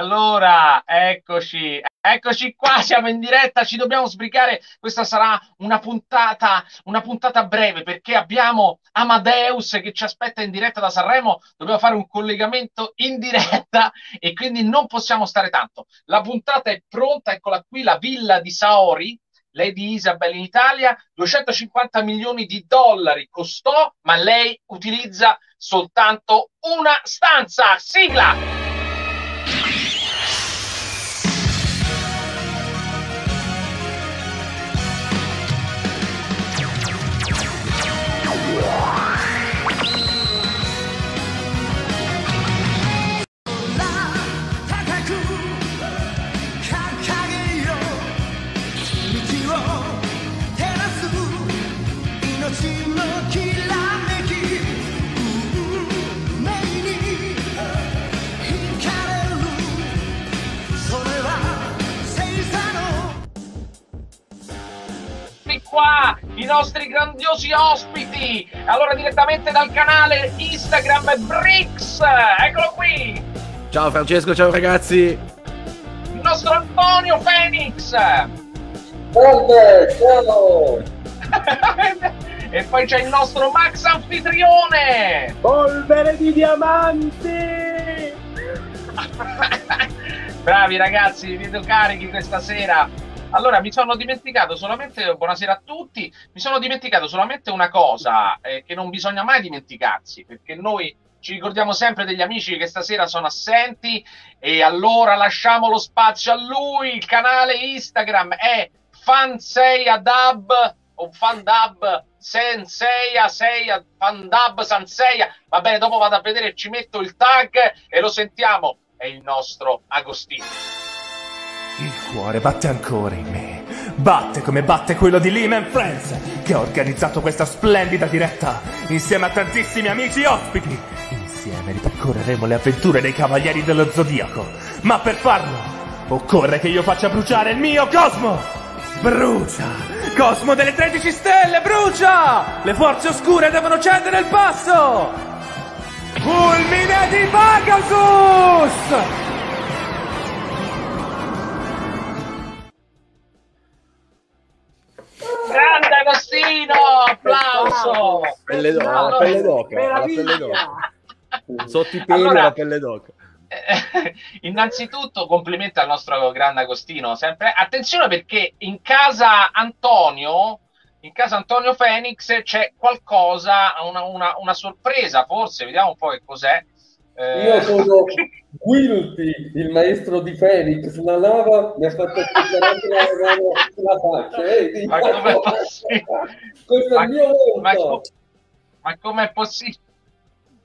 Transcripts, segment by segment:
Allora, eccoci, eccoci qua, siamo in diretta, ci dobbiamo sbrigare. Questa sarà una puntata, una puntata breve perché abbiamo Amadeus che ci aspetta in diretta da Sanremo. Dobbiamo fare un collegamento in diretta e quindi non possiamo stare tanto. La puntata è pronta, eccola qui, la villa di Saori, Lady Isabel in Italia, 250 milioni di dollari costò, ma lei utilizza soltanto una stanza. Sigla! Qua i nostri grandiosi ospiti. Allora, direttamente dal canale Instagram Brix, eccolo qui. Ciao Francesco, ciao ragazzi. Il nostro Antonio Phoenix. Salve, ciao. e poi c'è il nostro Max Anfitrione. Polvere di diamanti. Bravi ragazzi, vi vedo carichi questa sera. Allora, mi sono dimenticato solamente, buonasera a tutti, mi sono dimenticato solamente una cosa eh, che non bisogna mai dimenticarsi, perché noi ci ricordiamo sempre degli amici che stasera sono assenti e allora lasciamo lo spazio a lui, il canale Instagram è fanseiadab o fandab senseia seia fandab sanseia. Va bene dopo vado a vedere ci metto il tag e lo sentiamo. È il nostro Agostino cuore batte ancora in me. Batte come batte quello di Lehman Friends, che ha organizzato questa splendida diretta insieme a tantissimi amici ospiti. Insieme ripercorreremo le avventure dei Cavalieri dello Zodiaco. Ma per farlo, occorre che io faccia bruciare il mio cosmo! Brucia! Cosmo delle 13 stelle, brucia! Le forze oscure devono cedere il passo! Fulmine di Pegasus! Grande Agostino, applauso. Pelle d'oca, allora, pelle d'oca, la pelle d'oca. Sotto i peli allora, la pelle d'oca. Eh, innanzitutto complimenti al nostro grande Agostino, sempre attenzione perché in casa Antonio in casa Antonio Fenix c'è qualcosa, una, una, una sorpresa forse, vediamo un po' che cos'è. Eh... Io sono Guilty, il maestro di Felix, la lava mi ha fatto aspettare la faccia. Eh? Ma com'è possibile? Questo ma, è il mio volto. Ma, ma com'è possibile?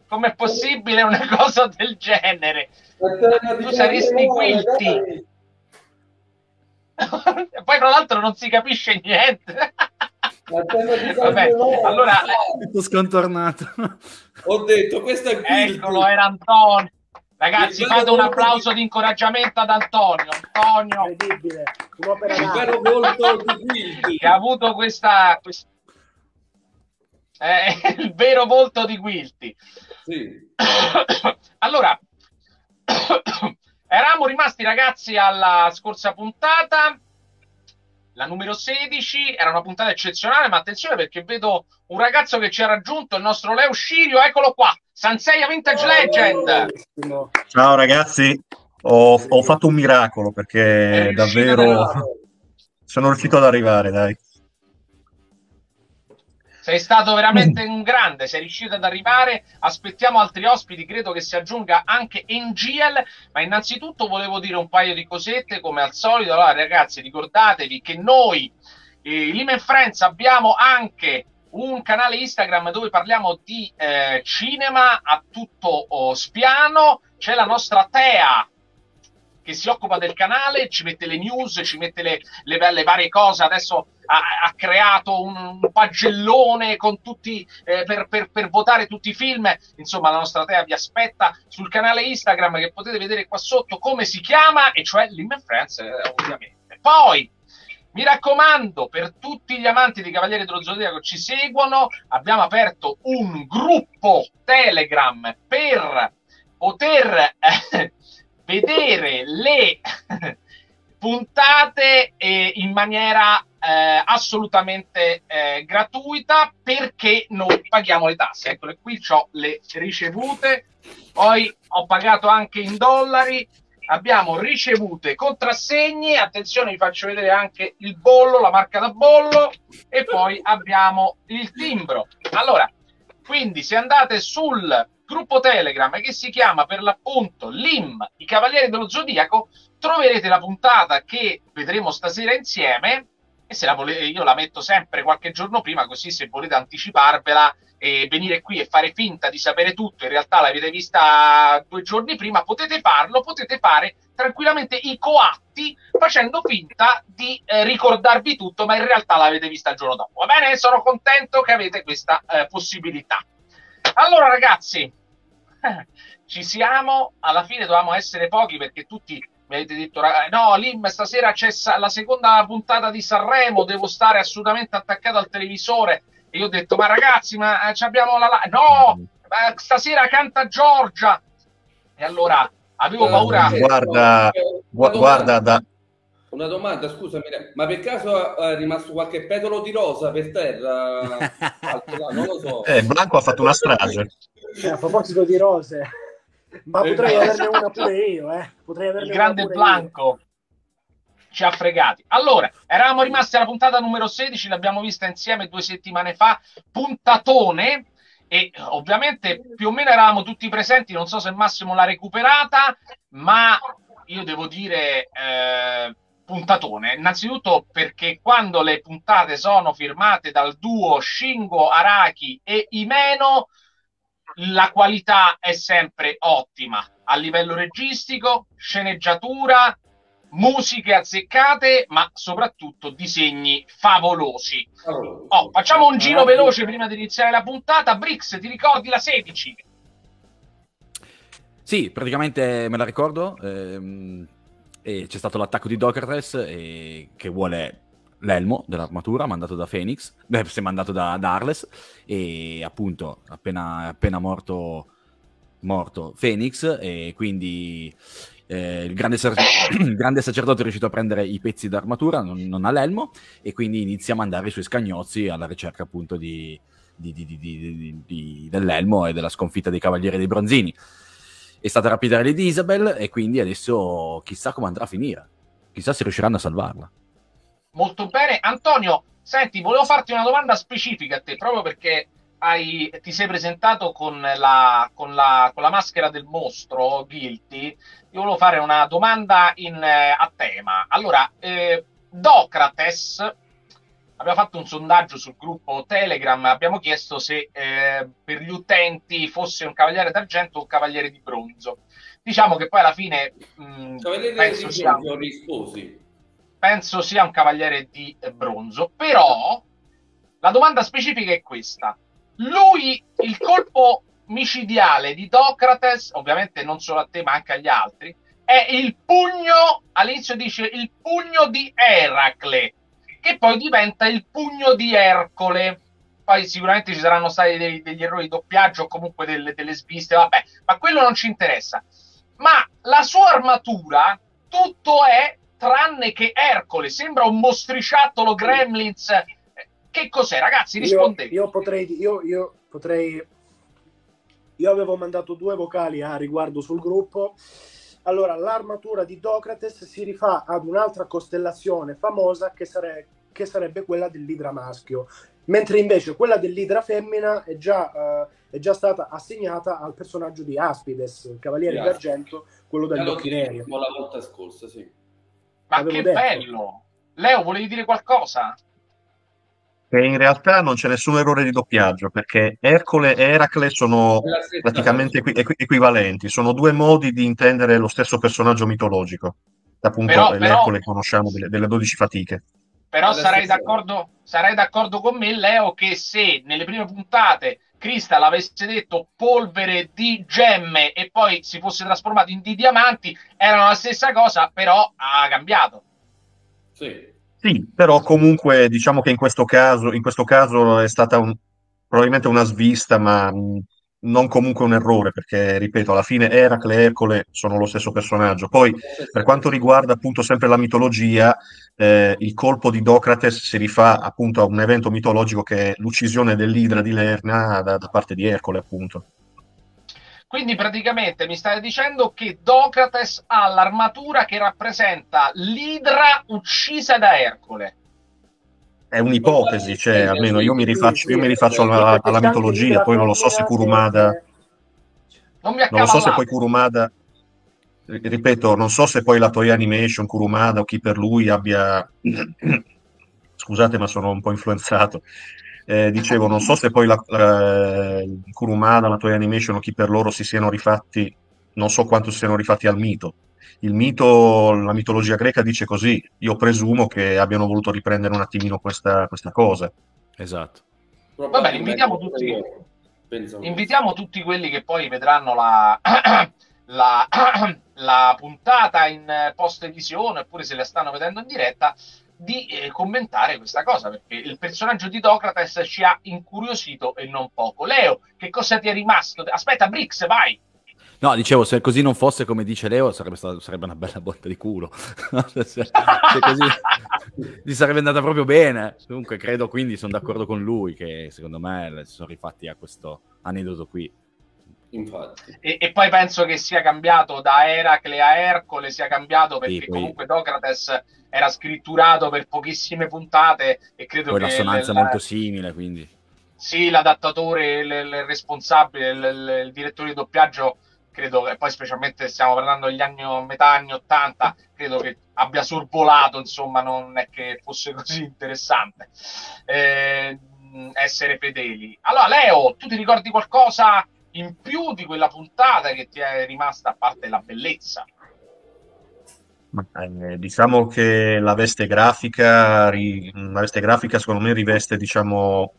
Com'è possibile una cosa del genere? Tu saresti Guilty. Poi tra l'altro non si capisce niente. Vabbè, allora tutto scontornato. Ho detto questo è Guilty. Eccolo, era Antonio. Ragazzi, fate un applauso di incoraggiamento ad Antonio. Antonio, incredibile, il vero volto di che ha avuto questa, questa... Eh, il vero volto di Guilty. Sì. allora, eravamo rimasti ragazzi alla scorsa puntata la numero 16 era una puntata eccezionale, ma attenzione perché vedo un ragazzo che ci ha raggiunto, il nostro Leo Scirio, eccolo qua, Sanseia Vintage Legend. Ciao ragazzi, ho, ho fatto un miracolo perché davvero sono riuscito ad arrivare, dai. Sei stato veramente un grande, sei riuscito ad arrivare. Aspettiamo altri ospiti, credo che si aggiunga anche NGL. Ma innanzitutto volevo dire un paio di cosette, come al solito. Allora, ragazzi, ricordatevi che noi, eh, Lime Friends, abbiamo anche un canale Instagram dove parliamo di eh, cinema a tutto oh, spiano. C'è la nostra Tea, che si occupa del canale, ci mette le news, ci mette le, le, le varie cose. Adesso ha, ha, creato un, pagellone con tutti, eh, per, per, per, votare tutti i film. Insomma, la nostra Tea vi aspetta sul canale Instagram che potete vedere qua sotto come si chiama, e cioè Lim Friends, eh, ovviamente. Poi. Mi raccomando, per tutti gli amanti di Cavalieri dello Zodiaco ci seguono, abbiamo aperto un gruppo Telegram per poter eh, vedere le puntate eh, in maniera eh, assolutamente eh, gratuita perché noi paghiamo le tasse. Eccole qui, ho le ricevute, poi ho pagato anche in dollari, abbiamo ricevute contrassegni, attenzione vi faccio vedere anche il bollo, la marca da bollo e poi abbiamo il timbro. Allora, quindi se andate sul gruppo Telegram che si chiama per l'appunto LIM, i Cavalieri dello Zodiaco, troverete la puntata che vedremo stasera insieme. E se la volete io la metto sempre qualche giorno prima così se volete anticiparvela e venire qui e fare finta di sapere tutto in realtà l'avete vista due giorni prima potete farlo potete fare tranquillamente i coatti facendo finta di eh, ricordarvi tutto ma in realtà l'avete vista il giorno dopo. Va bene? Sono contento che avete questa eh, possibilità allora ragazzi ci siamo alla fine dovevamo essere pochi perché tutti mi avete detto, no, Lim, stasera c'è la seconda puntata di Sanremo, devo stare assolutamente attaccato al televisore. E io ho detto, ma ragazzi, ma eh, abbiamo la... No, stasera canta Giorgia. E allora avevo paura. Guarda, gu- guarda, da... Una domanda, scusami, ma per caso è rimasto qualche petalo di rosa per terra? non lo so. Eh, Blanco ha fatto una strage. Eh, a proposito di rose. Ma potrei averne una pure io, eh. Potrei averne il grande Blanco ci ha fregati. Allora, eravamo rimasti alla puntata numero 16, l'abbiamo vista insieme due settimane fa, puntatone, e ovviamente più o meno eravamo tutti presenti, non so se Massimo l'ha recuperata, ma io devo dire eh, puntatone, innanzitutto perché quando le puntate sono firmate dal duo Shingo Araki e Imeno, la qualità è sempre ottima a livello registico, sceneggiatura, musiche azzeccate, ma soprattutto disegni favolosi. Oh, facciamo un giro veloce prima di iniziare la puntata. Brix, ti ricordi la 16? Sì, praticamente me la ricordo. Ehm, e c'è stato l'attacco di Docrates eh, che vuole l'elmo dell'armatura mandato da Phoenix, beh, si è mandato da, da, Arles e appunto appena, appena morto, morto Phoenix e quindi eh, il, grande sac- il, grande sacerdote è riuscito a prendere i pezzi d'armatura, non, non ha l'elmo e quindi inizia a mandare i suoi scagnozzi alla ricerca appunto di, di, di, dell'elmo e della sconfitta dei cavalieri dei bronzini. È stata rapita Lady Isabel e quindi adesso chissà come andrà a finire, chissà se riusciranno a salvarla molto bene. Antonio, senti, volevo farti una domanda specifica a te, proprio perché hai, ti sei presentato con la, con, la, con la, maschera del mostro, Guilty. Io volevo fare una domanda in, eh, a tema. Allora, eh, Docrates, abbiamo fatto un sondaggio sul gruppo Telegram, abbiamo chiesto se eh, per gli utenti fosse un cavaliere d'argento o un cavaliere di bronzo. Diciamo che poi alla fine... Mh, penso sia... penso sia un cavaliere di bronzo, però la domanda specifica è questa. Lui, il colpo micidiale di Docrates, ovviamente non solo a te ma anche agli altri, è il pugno, all'inizio dice il pugno di Eracle, che poi diventa il pugno di Ercole. Poi sicuramente ci saranno stati dei, degli errori di doppiaggio o comunque delle, delle sviste, vabbè, ma quello non ci interessa. Ma la sua armatura, tutto è tranne che Ercole, sembra un mostriciattolo Gremlins. Che cos'è, ragazzi? Rispondete. Io, io potrei, io, io potrei. Io avevo mandato due vocali a riguardo sul gruppo. Allora, l'armatura di Docrates si rifà ad un'altra costellazione famosa che, sare- che sarebbe quella dell'idra maschio, mentre invece quella dell'idra femmina è già, uh, è già stata assegnata al personaggio di Aspides, il cavaliere d'argento, quello degli occhi neri. La volta scorsa, sì. Ma che detto. bello! Leo, volevi dire qualcosa? Che in realtà non c'è nessun errore di doppiaggio perché Ercole e Eracle sono praticamente equi- equi- equivalenti, sono due modi di intendere lo stesso personaggio mitologico. Appunto, però, l'Ercole però, conosciamo delle, delle 12 fatiche. Però sarai d'accordo, sarai d'accordo con me, Leo, che se nelle prime puntate Crystal avesse detto polvere di gemme e poi si fosse trasformato in di diamanti, erano la stessa cosa, però ha cambiato. Sì. Sì, però comunque diciamo che in questo caso, in questo caso è stata un, probabilmente una svista, ma non comunque un errore, perché ripeto, alla fine Eracle e Ercole sono lo stesso personaggio. Poi, per quanto riguarda appunto sempre la mitologia, eh, il colpo di Docrates si rifà appunto a un evento mitologico che è l'uccisione dell'Idra di Lerna da, da parte di Ercole, appunto. Quindi praticamente mi state dicendo che Docrates ha l'armatura che rappresenta l'Idra uccisa da Ercole. È un'ipotesi, cioè almeno io mi rifaccio, io mi rifaccio alla, alla mitologia, poi non lo so se Kurumada... Non, mi non lo so se poi Kurumada... Ripeto, non so se poi la Toy Animation, Kurumada o chi per lui abbia... Scusate, ma sono un po' influenzato. Eh, dicevo, non so se poi la, la, Kurumada, la Toy Animation o chi per loro si siano rifatti, non so quanto si siano rifatti al mito. Il mito, la mitologia greca dice così, io presumo che abbiano voluto riprendere un attimino questa, questa cosa. Esatto. Vabbè, invitiamo tutti, invitiamo tutti quelli che poi vedranno la, la, la puntata in post edizione oppure se la stanno vedendo in diretta di eh, commentare questa cosa perché il personaggio di Docrates ci ha incuriosito e non poco. Leo, che cosa ti è rimasto? Aspetta, Brix, vai! No, dicevo, se così non fosse come dice Leo, sarebbe, stato, sarebbe una bella botta di culo. se, se, così gli sarebbe andata proprio bene. Comunque, credo quindi, sono d'accordo con lui, che secondo me si sono rifatti a questo aneddoto qui. Infatti. E, e, poi penso che sia cambiato da Eracle a Ercole, sia cambiato perché sì, poi... comunque Docrates era scritturato per pochissime puntate e credo poi che... l'assonanza è molto simile, quindi... Sì, l'adattatore, il, il responsabile, il, il, direttore di doppiaggio, credo che poi specialmente stiamo parlando degli anni, metà anni 80, credo che abbia sorvolato, insomma, non è che fosse così interessante eh, essere fedeli. Allora, Leo, tu ti ricordi qualcosa in più di quella puntata che ti è rimasta a parte la bellezza? Eh, diciamo che la veste grafica, ri, la veste grafica secondo me riveste diciamo,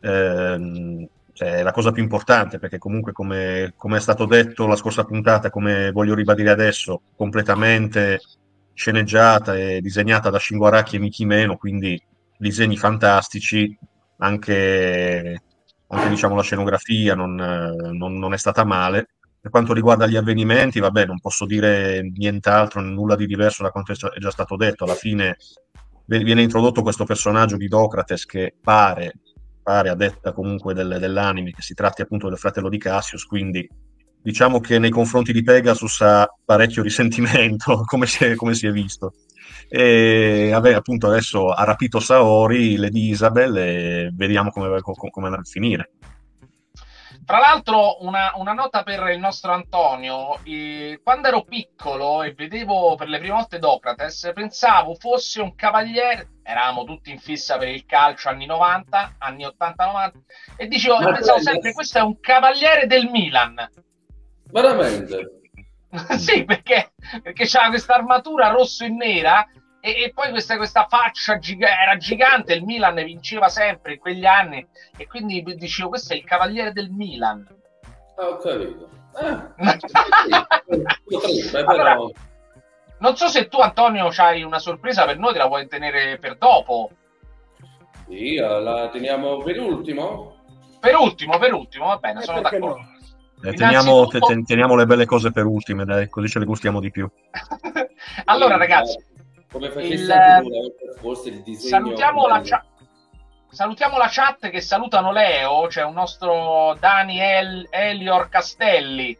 ehm, cioè, la cosa più importante perché comunque come, come, è stato detto la scorsa puntata, come voglio ribadire adesso, completamente sceneggiata e disegnata da Shingo Araki e Miki Meno, quindi disegni fantastici, anche anche diciamo, la scenografia non, non, non, è stata male. Per quanto riguarda gli avvenimenti, vabbè, non posso dire nient'altro, nulla di diverso da quanto è già stato detto. Alla fine viene introdotto questo personaggio di Docrates che pare, pare a detta comunque del, dell'anime, che si tratti appunto del fratello di Cassius, quindi diciamo che nei confronti di Pegasus ha parecchio risentimento, come si è, come si è visto e appunto adesso ha rapito Saori, Lady Isabel e vediamo come, come, come andrà a finire. Tra l'altro, una, una, nota per il nostro Antonio. Eh, quando ero piccolo e vedevo per le prime volte Docrates, pensavo fosse un cavaliere. Eravamo tutti in fissa per il calcio anni 90, anni 80-90, e dicevo, pensavo sempre: questo è un cavaliere del Milan. Veramente? sì, perché, perché c'era questa armatura rosso e nera e, e poi questa, questa faccia giga- era gigante. Il Milan vinceva sempre in quegli anni e quindi dicevo: Questo è il cavaliere del Milan. Ah, ho capito. Ah, allora, non so se tu, Antonio, hai una sorpresa per noi, te la vuoi tenere per dopo. Sì, la teniamo per ultimo. Per ultimo, per ultimo, va bene, eh, sono d'accordo. No? Eh, teniamo, te, teniamo, le belle cose per ultime, dai, così ce le gustiamo di più. allora, ragazzi, come il, forse il disegno. Salutiamo la, chat, salutiamo la chat che salutano Leo, c'è un nostro Daniel Elior Castelli.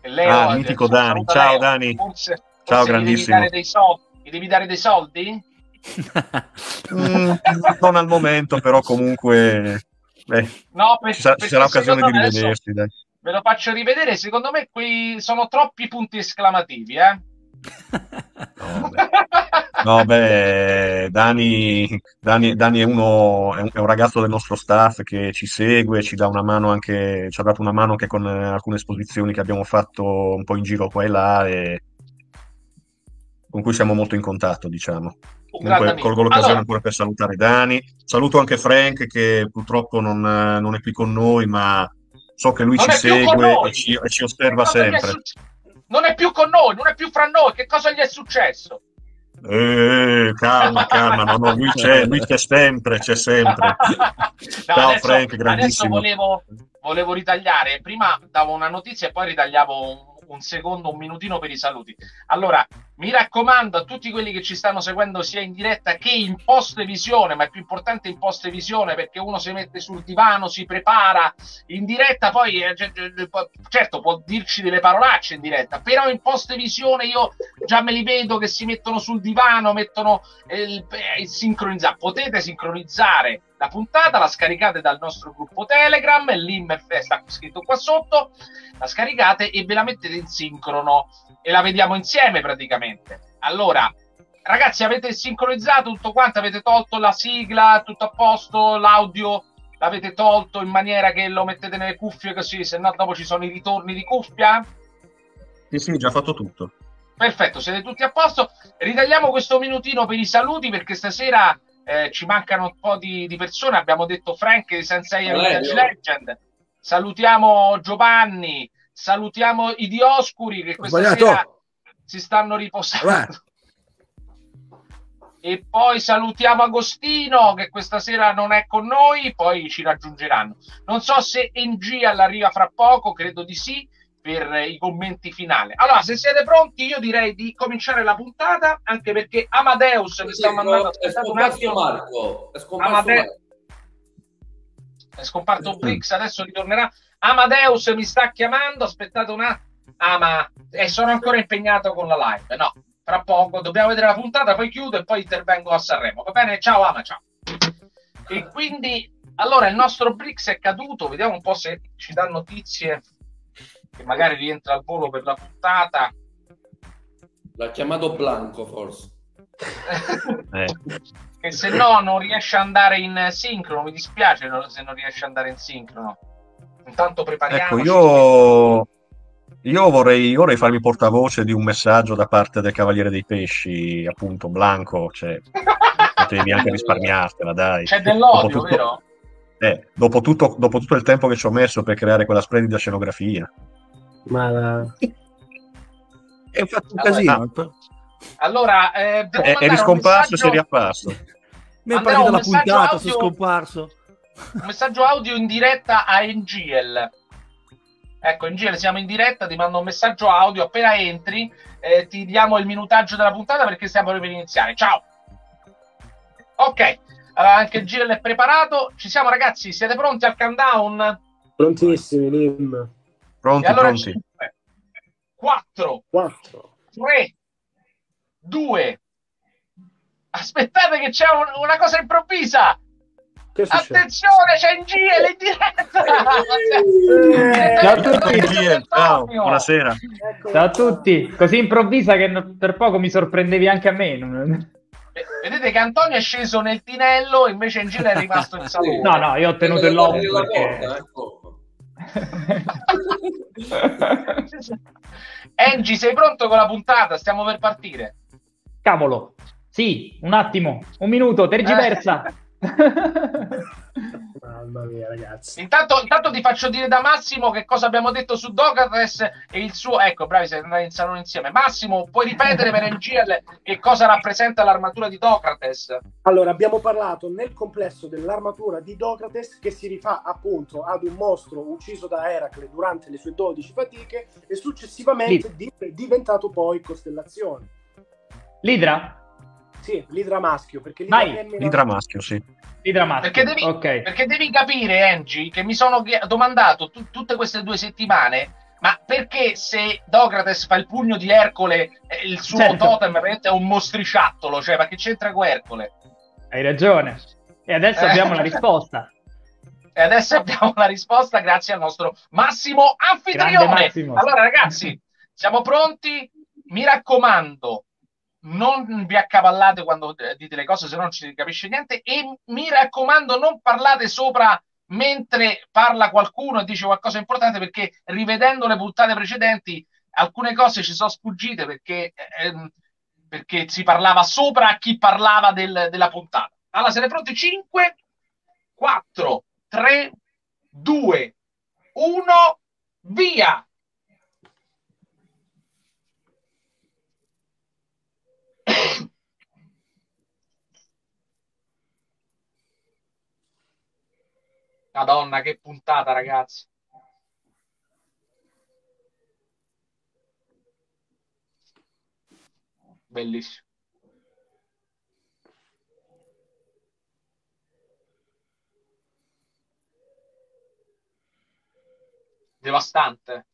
Leo, ah, mitico Dani, ciao Leo. Dani. Forse, ciao forse grandissimo. Devi dare dei soldi? Gli devi dare dei soldi? mm, non al momento, però comunque Beh, no, per, ci, sarà, ci sarà occasione di rivedersi. Dai. Ve lo faccio rivedere. Secondo me qui sono troppi punti esclamativi, eh? no, beh. no, beh, Dani, Dani, Dani è, uno, è, un, è, un, ragazzo del nostro staff che ci segue, ci dà una mano anche, ci ha dato una mano anche con alcune esposizioni che abbiamo fatto un po' in giro qua e là e con cui siamo molto in contatto, diciamo. Comunque colgo l'occasione allora, ancora per salutare Dani. Saluto anche Frank che purtroppo non, non è qui con noi, ma so che lui ci segue e ci, e ci, osserva sempre. Non è più con noi, non è più fra noi. Che cosa gli è successo? Eh, calma, calma, no, no, lui c'è, lui c'è sempre, c'è sempre. No, Ciao adesso- Frank, Adesso grandissimo. volevo, volevo ritagliare, prima davo una notizia e poi ritagliavo un, un secondo, un minutino per i saluti. Allora, mi raccomando a tutti quelli che ci stanno seguendo sia in diretta che in post visione, ma è più importante in post visione perché uno si mette sul divano, si prepara in diretta, poi eh, ge- ge- po- certo può dirci delle parolacce in diretta, però in post visione io già me li vedo che si mettono sul divano, mettono eh, il, eh, il sincronizzato. Potete sincronizzare la puntata, la scaricate dal nostro gruppo Telegram, è sta scritto qua sotto, la scaricate e ve la mettete in sincrono e la vediamo insieme praticamente. Allora, ragazzi, avete sincronizzato tutto quanto, avete tolto la sigla, tutto a posto, l'audio l'avete tolto in maniera che lo mettete nelle cuffie così, se no dopo ci sono i ritorni di cuffia? Sì, sì, già fatto tutto. Perfetto, siete tutti a posto. Ritagliamo questo minutino per i saluti perché stasera eh, ci mancano un po' di, di persone. Abbiamo detto Frank di Sensei. Vintage Legend. Salutiamo Giovanni, salutiamo i Dioscuri che questa Sbagliato. sera si stanno riposando. E poi salutiamo Agostino che questa sera non è con noi, poi ci raggiungeranno. Non so se NG arriva fra poco, credo di sì, per i commenti finali. Allora, se siete pronti, io direi di cominciare la puntata, anche perché Amadeus mi sta mandando è scomparso. Marco. È scomparso Amade- Marco. è scomparto Brix, adesso ritornerà. Amadeus mi sta chiamando, aspettate un attimo. Ah, ma eh, sono ancora impegnato con la live. No, tra poco dobbiamo vedere la puntata, poi chiudo e poi intervengo a Sanremo. Va bene? Ciao Ama, ciao. E quindi, allora, il nostro Brix è caduto. Vediamo un po' se ci dà notizie che magari rientra al volo per la puntata. L'ha chiamato Blanco, forse. Eh. che se no non riesce ad andare in sincrono. Mi dispiace se non riesce ad andare in sincrono. Intanto prepariamo. Ecco, io, io vorrei, io vorrei farmi portavoce di un messaggio da parte del Cavaliere dei Pesci, appunto, Blanco, cioè, potevi anche risparmiartela, dai. C'è Dopo dell'odio, tutto- vero? eh, dopo, tutto, dopo tutto il tempo che ci ho messo per creare quella splendida scenografia. Ma E ho fatto un Allora, casino. Allora, eh, devo È, è riscomparso si è riapparso. Mi è un la puntata, audio- sono scomparso. un messaggio audio in diretta a NGL. Ecco, NGL siamo in diretta, ti mando un messaggio audio appena entri, eh, ti diamo il minutaggio della puntata perché stiamo per iniziare. Ciao. Ok, allora anche NGL è preparato. Ci siamo ragazzi, siete pronti al countdown? prontissimi, Lim. Pronti, allora pronti. 5, 4, 4. 3, 2. Aspettate che c'è un- una cosa improvvisa. Attenzione, c'è in diretta. Eh, Ciao a tutti. Ciao, buonasera. Ciao a tutti, così improvvisa che per poco mi sorprendevi anche a me. Vedete che Antonio è sceso nel tinello, invece in giro è rimasto in salone. No, no, io ho tenuto il lobo la perché... porta, ecco. Angie, sei pronto con la puntata? Stiamo per partire. Cavolo, sì, un attimo, un minuto, tergiversa. Mamma mia, ragazzi. Intanto, intanto ti faccio dire da Massimo che cosa abbiamo detto su Docates e il suo. Ecco, bravi, siete andati in salone insieme. Massimo, puoi ripetere per NGL che cosa rappresenta l'armatura di Docates? Allora, abbiamo parlato nel complesso dell'armatura di Docrates che si rifà appunto ad un mostro ucciso da Eracle durante le sue 12 fatiche e successivamente di- diventato poi costellazione. L'idra? Sì, l'idra maschio, perché l'idra Vai, femmina- L'idra maschio, sì. L'idra maschio. Perché devi, Ok. perché devi capire, Angie, che mi sono domandato tu- tutte queste due settimane. Ma perché se Docrates fa il pugno di Ercole, eh, il suo Certo. totem veramente è un mostriciattolo? Cioè, ma che c'entra con Ercole? Hai ragione. E adesso Eh. abbiamo la risposta. E adesso abbiamo la risposta grazie al nostro Massimo Anfitrione. Massimo. Allora, ragazzi, siamo pronti? Mi raccomando, non vi accavallate quando eh, dite le cose, se no non ci capisce niente. E mi raccomando, non parlate sopra mentre parla qualcuno e dice qualcosa di importante, perché rivedendo le puntate precedenti, alcune cose ci sono sfuggite perché, ehm, perché si parlava sopra a chi parlava del- della puntata. Allora, siete pronti? 5, 4, 3, 2, 1, via! Madonna, che puntata, ragazzi. Bellissimo. Devastante.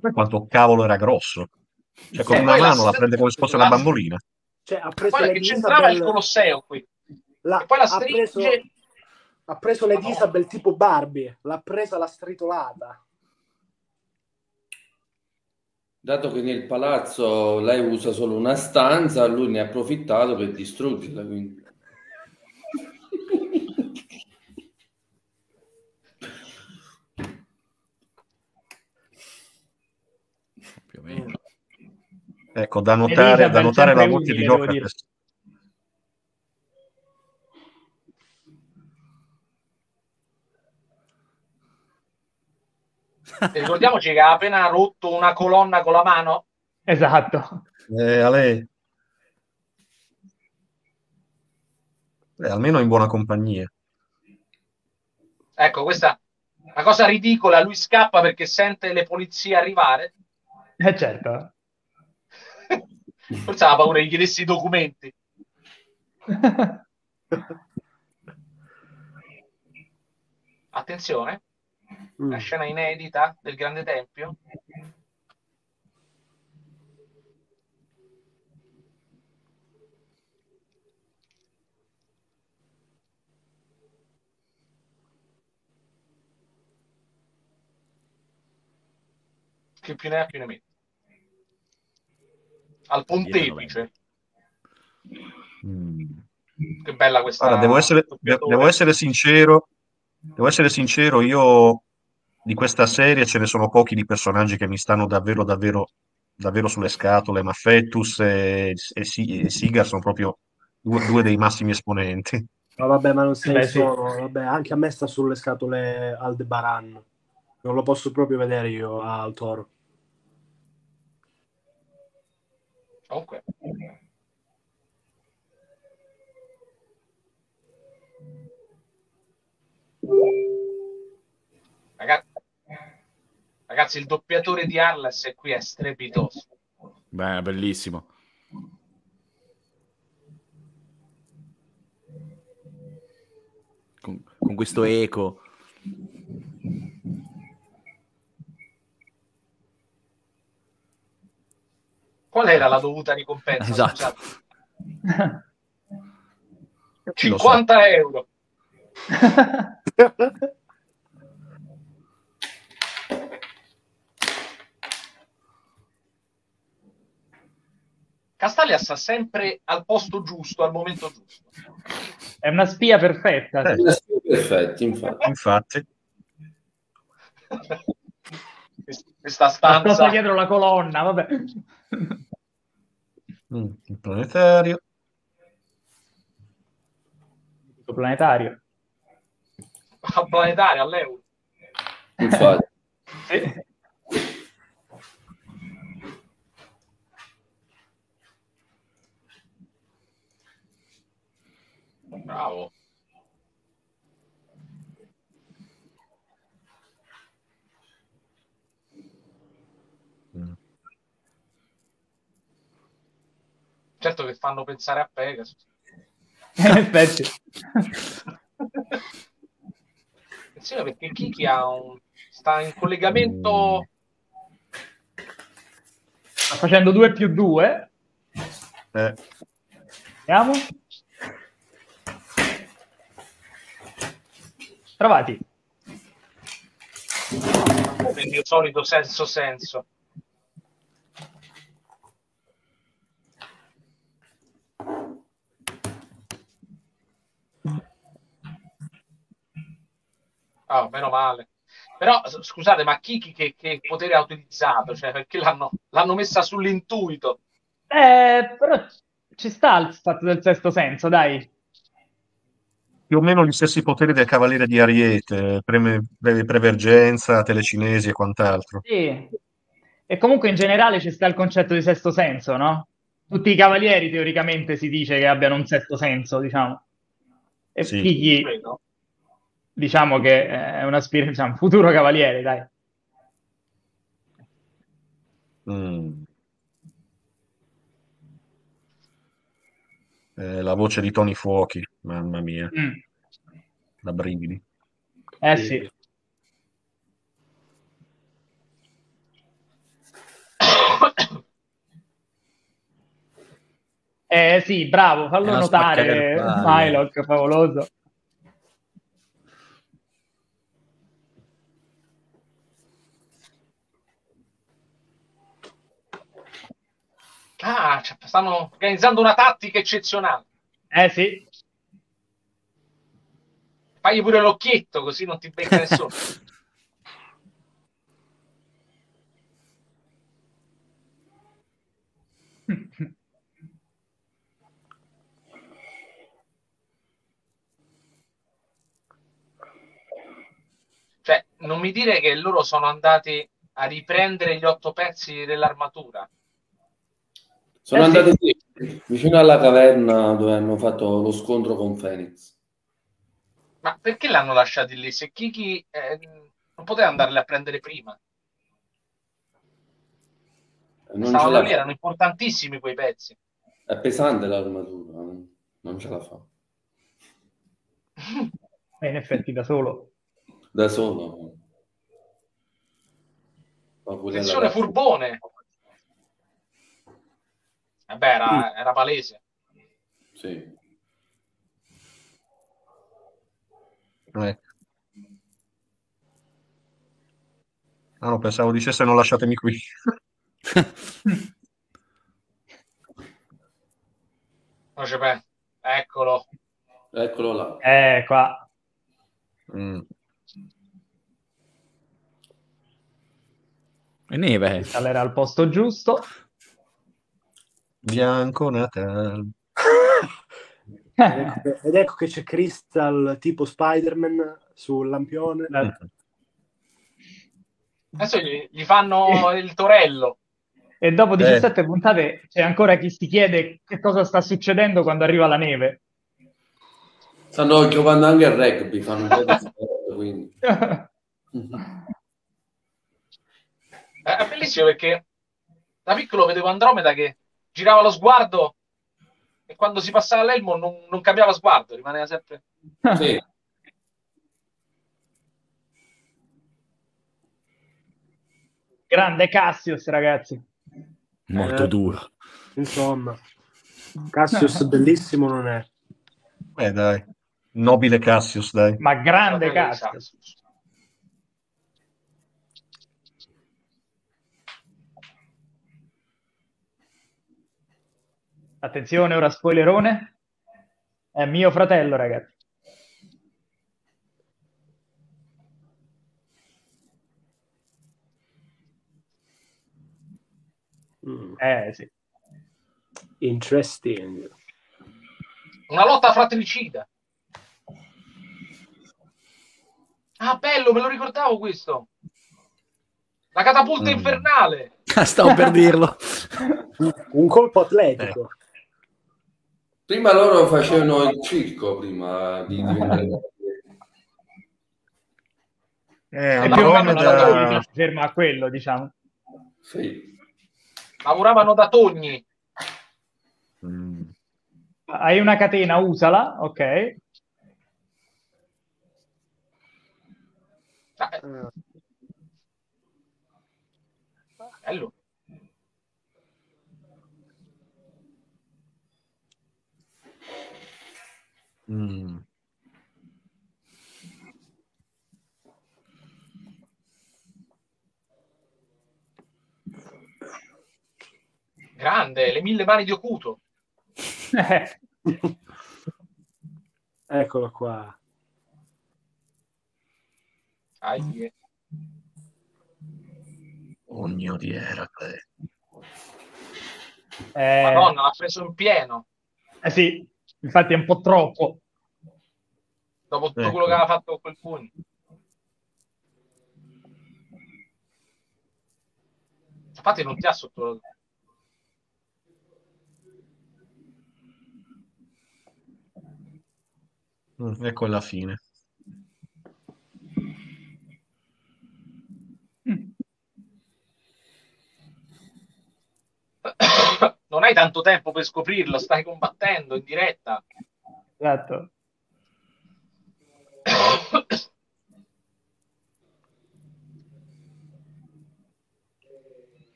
Poi quanto cavolo era grosso. Cioè, con una la mano la prende come se fosse una la- bambolina. Cioè, ha preso Guarda le che c'entrava il Isabel, Colosseo qui. la- E poi la ha stringe. preso, ha preso le di Isabel tipo Barbie, l'ha presa la stritolata. Dato che nel palazzo lei usa solo una stanza, lui ne ha approfittato per distruggerla. Quindi. Più o meno. Ecco, da notare, da notare la morte di. E ricordiamoci che ha appena rotto una colonna con la mano. Esatto. Eh, a lei. Eh, almeno in buona compagnia. Ecco, questa è una cosa ridicola. Lui scappa perché sente le polizie arrivare. Eh certo. Forse aveva paura che gli chiedessi i documenti. Attenzione, Mm. la scena inedita del Grande Tempio. Che più ne ha più ne mette. Al pontefice. Mm. Che bella questa. Guarda, devo essere, devo essere sincero, devo essere sincero, io di questa serie ce ne sono pochi di personaggi che mi stanno davvero, davvero, davvero sulle scatole, ma Fettus e, e, e Sigar sono proprio due, due dei massimi esponenti. No, vabbè, ma non sei Beh, sì. solo. Vabbè, anche a me sta sulle scatole Aldebaran. Non lo posso proprio vedere io al toro. Comunque. Ragazzi, ragazzi, il doppiatore di Arles qui è strepitoso. Beh, bellissimo. Con, con questo eco. Qual era la dovuta ricompensa? Esatto. Scusate. Chi lo 50 euro. Castaglia sta sempre al posto giusto, al momento giusto. È una spia perfetta. Eh. Perfetti, infatti. Infatti, Questa stanza. cosa dietro la colonna, vabbè. Mm, il planetario. Questo planetario. a planetaria all'euro. infatti. Sì. Bravo. Mm. Certo che fanno pensare a Pegasus. Effetti. Attenzione perché Kiki ha un... sta in collegamento Sta facendo 2 più 2. Eh, Vediamo. Trovati. nel mio solito senso senso. Ah, meno male. Però scusate, ma Kiki che, che potere ha utilizzato? Cioè, perché l'hanno, l'hanno messa sull'intuito? Eh, però ci sta il fatto del sesto senso, dai. più o meno gli stessi poteri del Cavaliere di Ariete, pre- prevergenza, telecinesi e quant'altro. Sì. E comunque in generale ci sta il concetto di sesto senso, no? Tutti i cavalieri teoricamente si dice che abbiano un sesto senso, diciamo. E Sì. Figli, Credo. Diciamo che è un aspir- diciamo, futuro cavaliere, dai. Mm. Eh, la voce di Tony Fuochi, mamma mia, Mm. da brividi. Eh sì. Eh sì, bravo, fallo una notare. Mylock, favoloso. Ah, cioè, stanno organizzando una tattica eccezionale. Eh sì, Fagli pure l'occhietto così non ti becca nessuno. Cioè, non mi dire che loro sono andati a riprendere gli otto pezzi dell'armatura. Sono Eh sì. andati lì, vicino alla caverna dove hanno fatto lo scontro con Phoenix. Ma perché l'hanno lasciati lì? Se Kiki eh, non poteva andarli a prendere prima. E Non ce Stavano lì, erano importantissimi quei pezzi. È pesante l'armatura, non ce la fa. Eh, in effetti da solo. Da solo. Attenzione, la- furbone. Vabbè, era, era palese. Sì. Ecco. Ah no, pensavo dicesse non lasciatemi qui. No, c'è beh, Eccolo. Eccolo là. Eh, qua. Mm. E neve. Era al posto giusto. Bianco Natale. Ed ecco, ed ecco che c'è Crystal tipo Spider-Man sul lampione. Adesso gli, gli fanno il torello. E dopo 17 puntate c'è ancora chi si chiede che cosa sta succedendo quando arriva la neve. Stanno giocando anche al rugby, fanno un po' di sport, quindi. Eh, È bellissimo perché da piccolo vedevo Andromeda che girava lo sguardo e quando si passava l'elmo non, non cambiava sguardo, rimaneva sempre... Sì. Grande Cassius, ragazzi. Molto Eh. duro. Insomma, Cassius bellissimo non è. Eh dai, nobile Cassius, dai. Ma grande di Cassius. Attenzione, ora spoilerone. È mio fratello, ragazzi. Mm, Eh sì. Interesting. Una lotta fratricida. Ah, bello, me lo ricordavo questo. La catapulta Mm. infernale. Stavo per dirlo. Un colpo atletico. Prima loro facevano il circo prima di diventare Eh, E più o meno Andromeda... storia si ferma a quello, diciamo. Sì. Lavoravano da togni. Mm. Hai una catena, usala, ok. Ah, eh, Eh, bello. Mm. Grande, le mille mani di Ocuto. Eh, Eccolo qua. Dai, Ogno di Eracle. eh, Madonna, l'ha preso in pieno. eh sì, infatti è un po' troppo. Dopo tutto Ecco. quello che aveva fatto con quel pugno. Infatti non ti ha sotto... Ecco la fine. non hai tanto tempo per scoprirlo, stai combattendo in diretta. Esatto.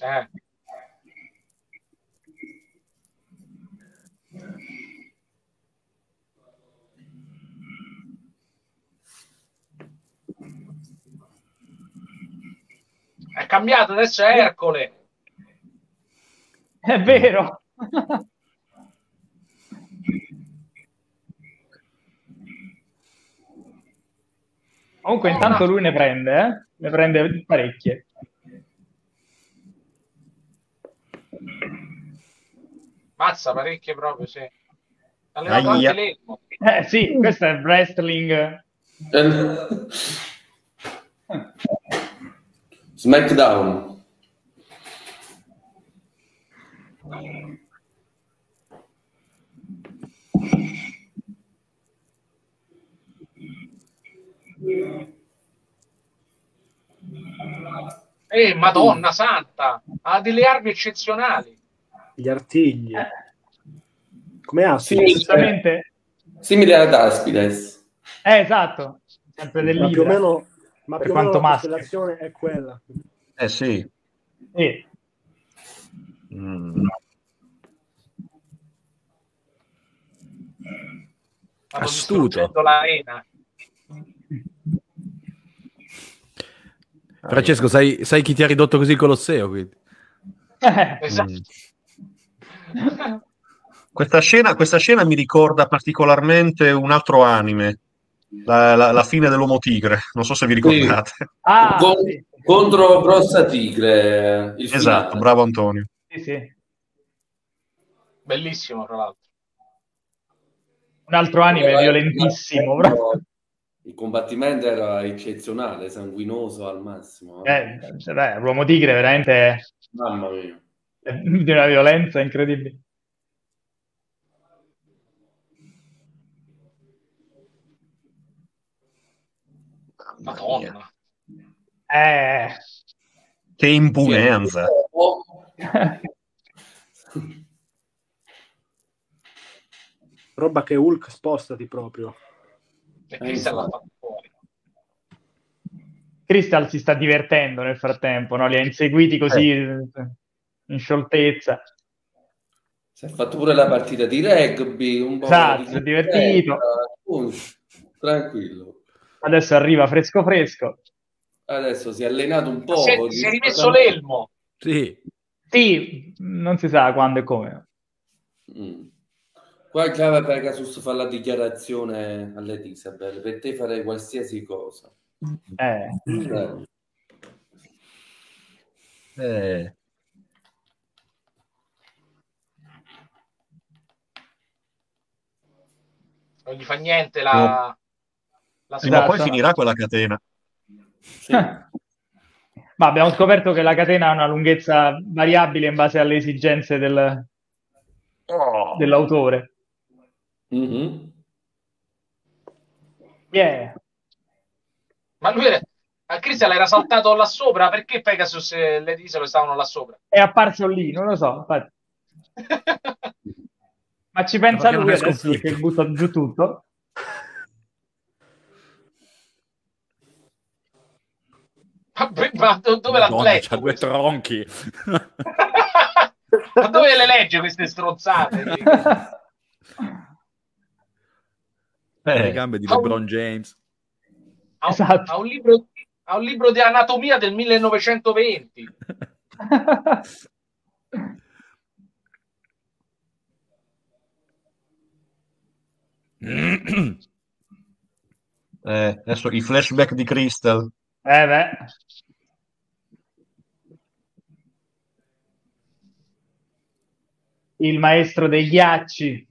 Eh. Cambiato, adesso è Ercole. È vero. Comunque intanto lui ne prende, eh? Ne prende parecchie. Mazza, parecchie proprio, sì. Allenato anche l'Elmo. Eh sì, questo è wrestling. SmackDown. Eh, madonna santa, ha delle armi eccezionali. Gli artigli. Come ha? Sì, Giustamente. Simile ad Aspides. Eh, esatto. Sempre Ma più o meno, ma Per quanto la maschio. costellazione è quella. Eh sì. Sì. Mm. Astuto. l'arena. Francesco, sai, sai chi ti ha ridotto così il Colosseo? Quindi? Eh, Esatto. Mm. Questa scena, questa scena mi ricorda particolarmente un altro anime, la, la- la fine dell'uomo tigre. Non so se vi ricordate. Ah, Con- sì, Contro Grossa Tigre. Il Esatto, finale. bravo Antonio. sì, sì. Bellissimo, tra l'altro. Un altro anime Eh, violentissimo. però. Il combattimento era eccezionale, sanguinoso al massimo. Eh, cioè, beh, l'uomo tigre veramente Mamma mia. è di una violenza incredibile. Madonna. Eh, Che impunenza. Roba che Hulk spostati proprio. E Cristian l'ha fatto fuori. Crystal si sta divertendo nel frattempo, no? Li ha inseguiti così in scioltezza. Si è fatto pure la partita di rugby, un po' Esatto, di si è divertito. Uh, tranquillo. Adesso arriva fresco fresco. Adesso si è allenato un po'. Si è, si è rimesso l'elmo. Sì. Sì, non si sa quando e come. Mm. Qua Cava Pegasus fa la dichiarazione all'Elisabeth, per te farei qualsiasi cosa. Eh, Eh, Eh, Non gli fa niente la, la prima Esatto. poi finirà quella catena. Ma abbiamo scoperto che la catena ha una lunghezza variabile in base alle esigenze del- Oh. dell'autore. mhm. Yeah. Ma lui era... A Cristian era saltato là sopra, perché Pegasus e le isole stavano là sopra? È apparso lì, non lo so. Ma ci pensa lui è adesso perché butta giù tutto. Ma, ma do- dove l'ha Madonna, letto? c'ha due tronchi. ma dove le legge queste strozzate? Le Eh, gambe di. LeBron James. Ha un, Esatto. ha un libro, ha un libro di anatomia del 1920. eh, adesso i flashback di Crystal. Eh beh. Il maestro dei ghiacci.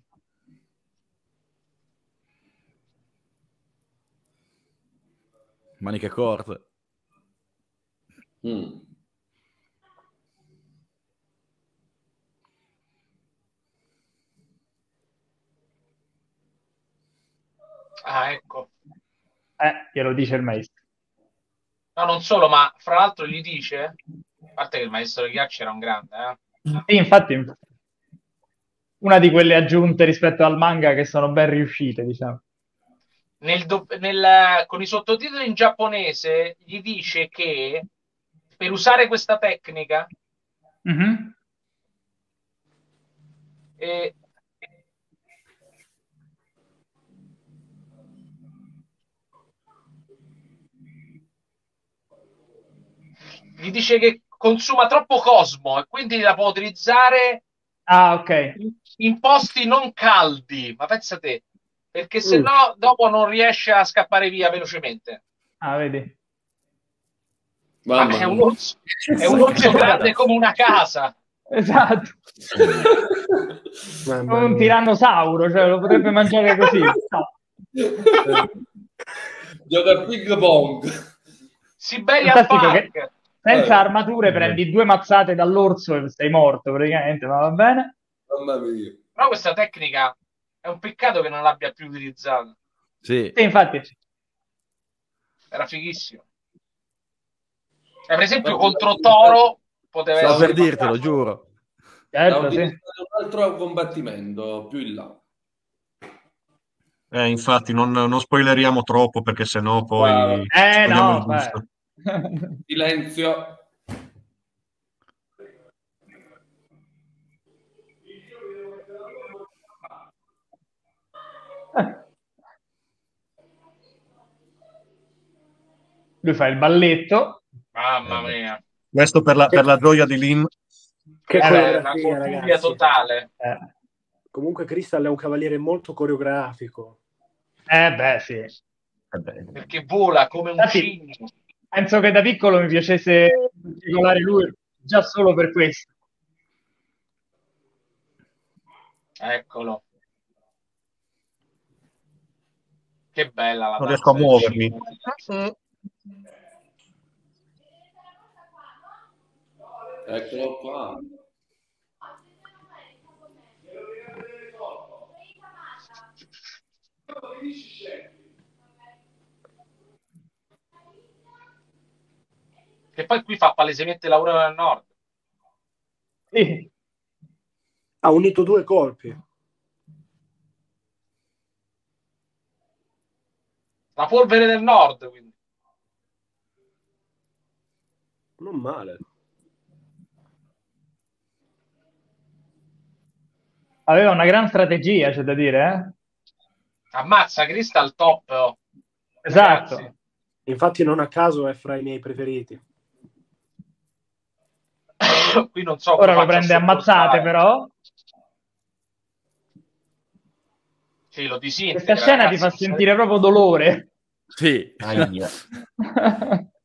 Maniche corte. Mm. Ah, ecco. Eh, glielo dice il maestro. No, non solo, ma fra l'altro gli dice, a parte che il maestro di ghiaccio era un grande, eh? Sì, infatti, una di quelle aggiunte rispetto al manga che sono ben riuscite, diciamo. Nel do- nel- con i sottotitoli in giapponese gli dice che per usare questa tecnica Mhm. eh, gli dice che consuma troppo cosmo e quindi la può utilizzare Ah, ok. in, in posti non caldi. Ma pensa te, perché se Mm. no dopo non riesce a scappare via velocemente. Ah, vedi. È un orso, è un orso grande come una casa. Esatto. Come un tirannosauro, cioè lo potrebbe mangiare così. Gioca a ping pong. Siberia Fantastico Park. che- Senza Eh. armature prendi due mazzate dall'orso e sei morto praticamente, ma va bene? Mamma mia. Però questa tecnica è un peccato che non l'abbia più utilizzata. Sì. Sì, infatti. Era fighissimo. Eh, per esempio, contro Toro poteva Stavo essere per dirtelo, fantastico. giuro. Certo, un, sì. un altro combattimento più in là. Eh, infatti, non, non spoileriamo troppo perché sennò poi Bravo. Eh no, il gusto. beh. Silenzio. Lui fa il balletto. Mamma mia. Questo per la, per la gioia di Lin. Che Eh, una ragazzi. totale. Eh, Comunque Crystal è un cavaliere molto coreografico. eh, beh, sì. Eh beh, Perché vola come un Infatti- cigno. Penso che da piccolo mi piacesse in particolare lui, già solo per questo. Eccolo. Che bella la non riesco a muovermi. Eccolo qua. Che poi qui fa palesemente lavoro del nord. Sì. Ha unito due colpi. La polvere del nord, quindi. Non male. Aveva una gran strategia, c'è da dire, Ammazza, Crystal top. oh. eh? Esatto. Ragazzi, Infatti non a caso è fra i miei preferiti. qui non so Ora lo prende ammazzate, però. Sì, lo disintegra. Questa scena ti ragazzi, fa sentire proprio dolore. Sì.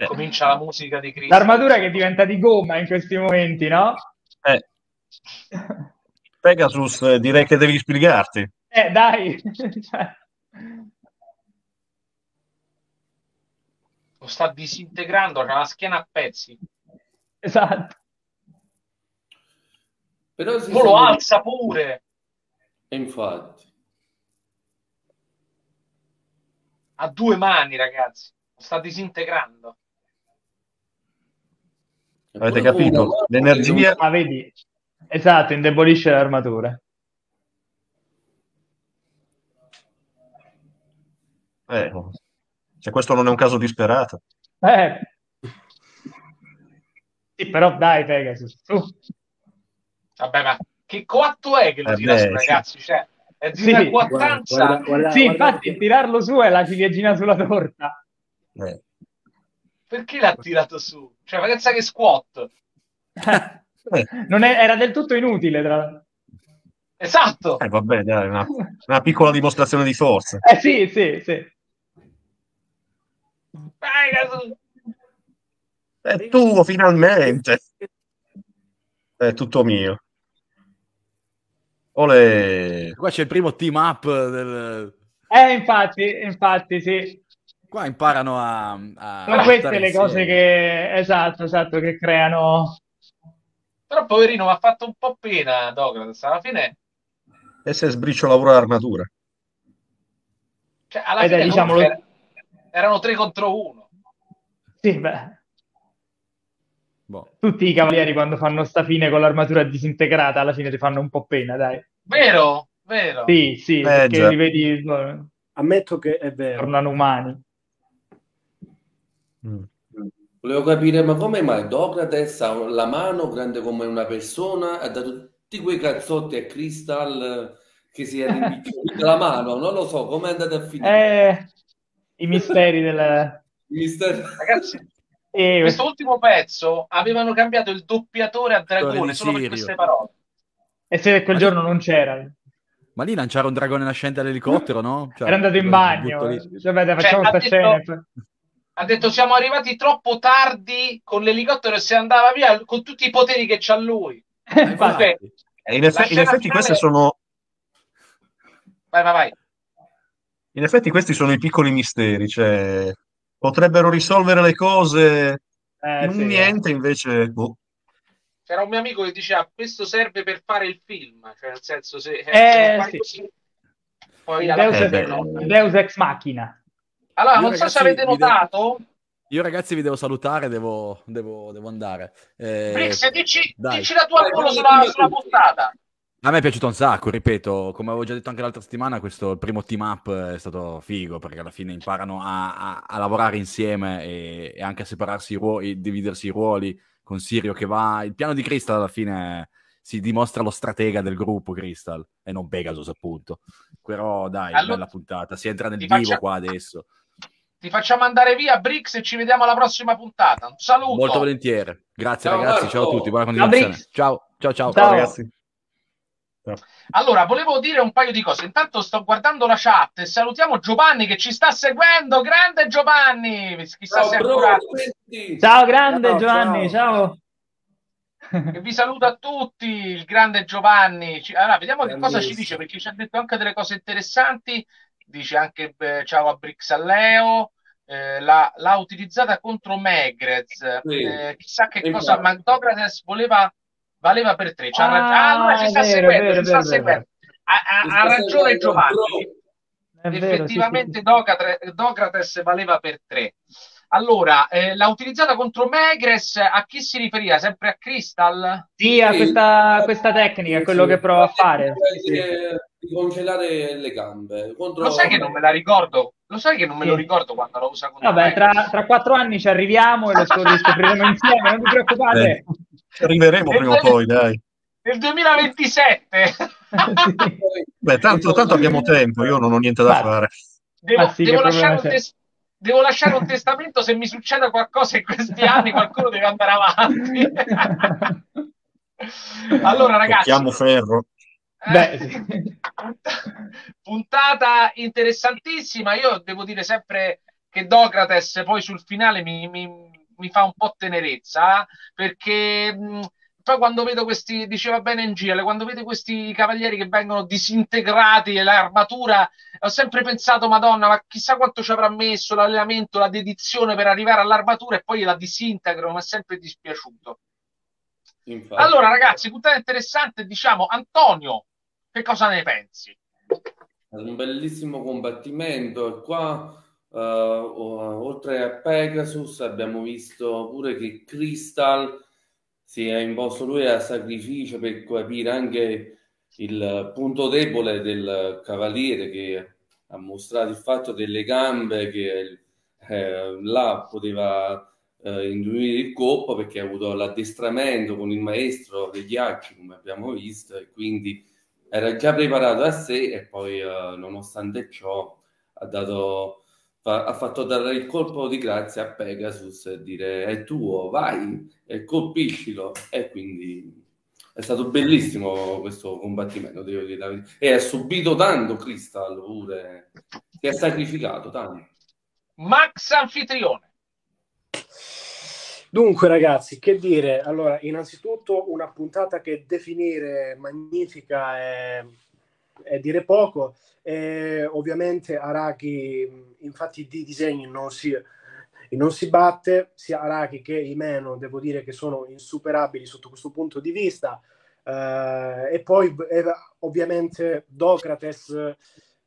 E comincia la musica di Crystal. L'armatura che diventa di gomma in questi momenti, no? Eh, Pegasus, eh, direi che devi spiegarti. Eh, dai. Cioè, Lo sta disintegrando, c'ha la schiena a pezzi. esatto. Però si lo alza pure. E Infatti. Ha due mani, ragazzi. Lo sta disintegrando. Avete capito? una- L'energia Ah, vedi? Esatto, indebolisce le armature. Eh, se questo non è un caso disperato. Eh. Sì, però dai, Pegasus, su. Vabbè, ma che coatto è che lo Eh tira su, sì. ragazzi? Cioè, è di Sì, una coattanza. guarda, guarda, Sì, guarda- infatti, tirarlo su è la ciliegina sulla torta. Eh, Perché l'ha tirato su? Cioè, pensa che squat. Non è- era del tutto inutile, tra l'altro. Esatto. eh, vabbè, dai, una, una piccola dimostrazione di forza. Eh sì, sì, sì. È tuo, finalmente. È tutto mio. Ole. Qua c'è il primo team up del... Eh, infatti, infatti, sì. Qua imparano a... a Sono queste le cose che... Esatto, esatto, che creano... Però poverino mi ha fatto un po' pena Douglas, alla fine... E se sbriciola pure l'armatura. Cioè, alla Ed fine diciamolo... Era... erano tre contro uno. Sì, beh. Boh. Tutti i cavalieri quando fanno sta fine con l'armatura disintegrata alla fine ti fanno un po' pena, dai. Vero? Vero? Sì, sì, eh, perché li vedi... Ammetto che è vero. Tornano umani. Mm. Volevo capire, ma come mai Docrates ha la mano grande come una persona ha dato tutti quei cazzotti a Crystal che si è rimpicciolita la mano? Non lo so, come è andata a finire? Eh, I misteri del... I misteri... Ragazzi, e... questo ultimo pezzo avevano cambiato il doppiatore a dragone solo per queste parole. E se quel giorno non c'era. Ma lì lanciare un dragone nascente all'elicottero, no? Cioè, Era andato in bagno. Cioè, beh, facciamo cioè, sta detto, scena. Ha detto siamo arrivati troppo tardi con l'elicottero e se andava via con tutti i poteri che c'ha lui. Eh, in, effetti, in effetti queste sono... Vai, vai, vai. In effetti questi sono i piccoli misteri, cioè potrebbero risolvere le cose eh, in sì, niente, invece... Boh. C'era un mio amico che diceva questo serve per fare il film, cioè nel senso se... Eh, se sì. così, poi Deus, eh. Deus Ex Machina. Allora, Io non ragazzi, so se avete notato... Devo... Io ragazzi vi devo salutare, devo, devo, devo andare. Eh, Brix, dici, dici la tua volo sulla, sulla puntata. A me è piaciuto un sacco, ripeto, come avevo già detto anche l'altra settimana, questo primo team up è stato figo perché alla fine imparano a, a, a lavorare insieme e, e, anche a separarsi i ruoli, dividersi i ruoli con Sirio che va. Il piano di Crystal alla fine si dimostra lo stratega del gruppo Crystal e non Pegasus, appunto. Però dai, allora, bella puntata. Si entra nel vivo faccia... qua adesso. Ti facciamo andare via, Brix, e ci vediamo alla prossima puntata. Un saluto. Molto volentieri. Grazie, ciao, ragazzi. Marco. Ciao a tutti. Buona continuazione. Ciao, ciao, ciao. Ciao, ragazzi. Allora, volevo dire un paio di cose. Intanto sto guardando la chat e salutiamo Giovanni che ci sta seguendo. Grande Giovanni! Chissà ciao, se bro, ciao, grande ciao, Giovanni, ciao. ciao. vi saluto a tutti, il grande Giovanni. Allora, vediamo che cosa ci dice perché ci ha detto anche delle cose interessanti. Dice anche eh, ciao a Brixalleo. Eh, l'ha, l'ha, utilizzata contro Megrez. Sì. Eh, chissà che cosa Magdocrates voleva valeva per tre. C'ha ah, rag... ah, allora ci sta vero, seguendo, vero, ci sta vero, seguendo. Ha, ha, ha ragione Giovanni. Effettivamente vero, sì, Docrates valeva per tre. Allora, eh, l'ha utilizzata contro Megres, a chi si riferiva? Sempre a Crystal? Sì, a questa, questa tecnica, sì, quello sì. che prova a fare. Di congelare le gambe. Contro... Lo sai che non me la ricordo? Lo sai che non me lo ricordo quando lo usa contro Vabbè, tra, tra, quattro anni ci arriviamo e lo scopriremo insieme, non ti preoccupare. Eh. Ci arriveremo prima o poi, dai. Nel 2027. Beh, tanto, tanto, abbiamo tempo, io non ho niente da fare. Devo, sì, devo, lasciare un tes- devo, lasciare un testamento se mi succede qualcosa in questi anni, qualcuno deve andare avanti. allora, ragazzi. Tocchiamo ferro. Eh, Beh, sì. puntata interessantissima. Io devo dire sempre che Docrates poi sul finale mi, mi mi fa un po' tenerezza perché mh, poi quando vedo questi, diceva bene in giro, quando vedo questi cavalieri che vengono disintegrati e l'armatura, ho sempre pensato, Madonna, ma chissà quanto ci avrà messo l'allenamento, la dedizione per arrivare all'armatura e poi la disintegrano, mi è sempre dispiaciuto. Infatti. Allora, ragazzi, puntata interessante, diciamo, Antonio, che cosa ne pensi? È un bellissimo combattimento e qua Uh, oltre a Pegasus abbiamo visto pure che Crystal si è imposto lui a sacrificio per capire anche il punto debole del cavaliere che ha mostrato il fatto delle gambe che eh, là poteva eh, induire il colpo perché ha avuto l'addestramento con il maestro degli archi come abbiamo visto e quindi era già preparato a sé e poi eh, nonostante ciò ha dato ha fatto dare il colpo di grazia a Pegasus e dire è tuo, vai e colpiscilo. E quindi è stato bellissimo questo combattimento, devo dire. E ha subito tanto Crystal pure, si è sacrificato tanto. Max Anfitrione. Dunque, ragazzi, che dire? Allora, innanzitutto una puntata che definire magnifica è è dire poco. E ovviamente Araki, infatti di disegni non si, non si batte, sia Araki che Imeno devo dire che sono insuperabili sotto questo punto di vista. Uh, e poi eh, ovviamente Docrates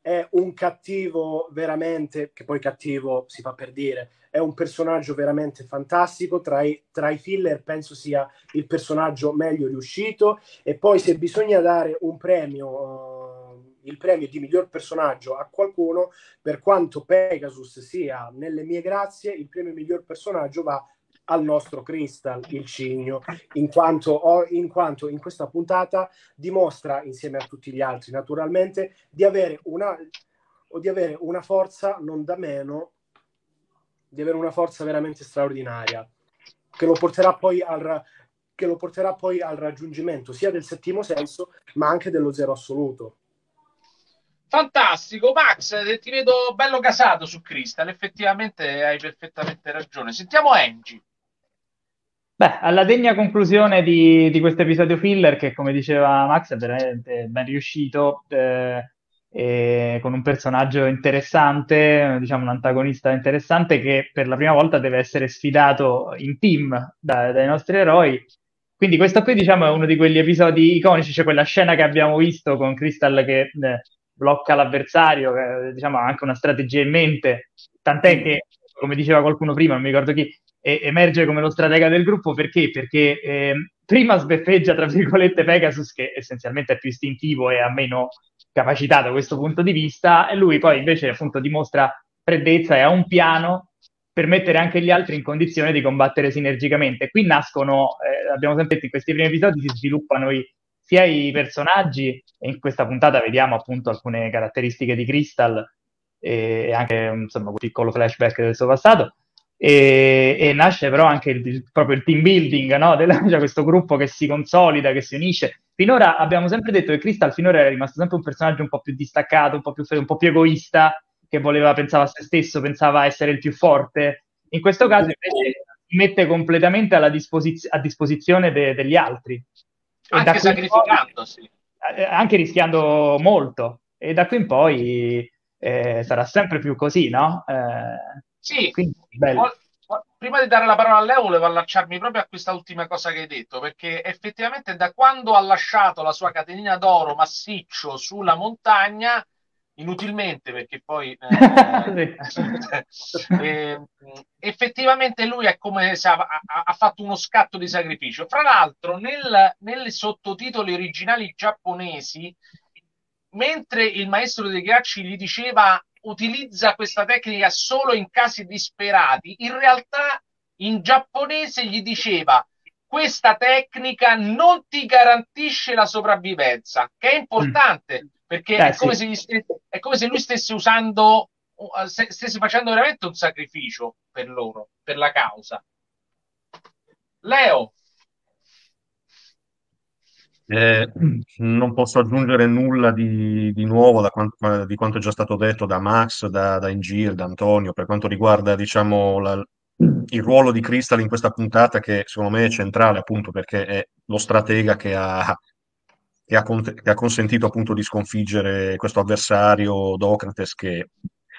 è un cattivo veramente, che poi cattivo si fa per dire, è un personaggio veramente fantastico, tra i, tra i filler penso sia il personaggio meglio riuscito e poi se bisogna dare un premio... Uh, il premio di miglior personaggio a qualcuno, per quanto Pegasus sia nelle mie grazie, il premio miglior personaggio va al nostro Crystal, il cigno, in quanto, in quanto in questa puntata dimostra, insieme a tutti gli altri naturalmente, di avere una, di avere una forza non da meno, di avere una forza veramente straordinaria, che lo porterà poi al, che lo porterà poi al raggiungimento sia del settimo senso, ma anche dello zero assoluto. Fantastico, Max, ti vedo bello casato su Crystal, effettivamente hai perfettamente ragione. Sentiamo Angie. Beh, alla degna conclusione di, di questo episodio filler, che come diceva Max è veramente ben riuscito, eh, con un personaggio interessante, diciamo un antagonista interessante che per la prima volta deve essere sfidato in team da, dai nostri eroi. Quindi questo qui diciamo è uno di quegli episodi iconici, cioè quella scena che abbiamo visto con Crystal che eh, blocca l'avversario, che diciamo ha anche una strategia in mente, tant'è che, come diceva qualcuno prima, non mi ricordo chi, e, emerge come lo stratega del gruppo perché? Perché eh, prima sbeffeggia, tra virgolette, Pegasus, che essenzialmente è più istintivo e ha meno capacità da questo punto di vista, e lui poi invece appunto dimostra freddezza e ha un piano per mettere anche gli altri in condizione di combattere sinergicamente. Qui nascono, eh, abbiamo sempre detto, in questi primi episodi si sviluppano i, sia i personaggi, e in questa puntata vediamo appunto alcune caratteristiche di Crystal e anche insomma un piccolo flashback del suo passato, e, e nasce però anche il, proprio il team building, no? Del, cioè questo gruppo che si consolida, che si unisce. Finora abbiamo sempre detto che Crystal finora era rimasto sempre un personaggio un po' più distaccato, un po' più, un po più egoista, che voleva, pensava a se stesso, pensava essere il più forte. In questo caso invece mette completamente disposiz- a disposizione de- degli altri. Anche sacrificandosi. Poi, eh, anche rischiando molto. E da qui in poi eh, sarà sempre più così, no? Eh, sì, Quindi, prima di dare la parola a Leo volevo allacciarmi proprio a questa ultima cosa che hai detto, perché effettivamente da quando ha lasciato la sua catenina d'oro massiccio sulla montagna, inutilmente perché poi eh, eh, effettivamente lui è come se ha, ha, ha, fatto uno scatto di sacrificio. Fra l'altro, nel, nelle sottotitoli originali giapponesi, mentre il maestro dei ghiacci gli diceva utilizza questa tecnica solo in casi disperati, in realtà in giapponese gli diceva questa tecnica non ti garantisce la sopravvivenza, che è importante mm. Perché eh, è, come sì. stesse, è, come se lui stesse usando, stesse facendo veramente un sacrificio per loro, per la causa. Leo. Eh, non posso aggiungere nulla di, di nuovo da quanto, di quanto, è già stato detto da Max, da, da Ingir, da Antonio, per quanto riguarda diciamo, la, il ruolo di Crystal in questa puntata, che secondo me è centrale appunto perché è lo stratega che ha, che ha, che ha consentito appunto di sconfiggere questo avversario Docrates che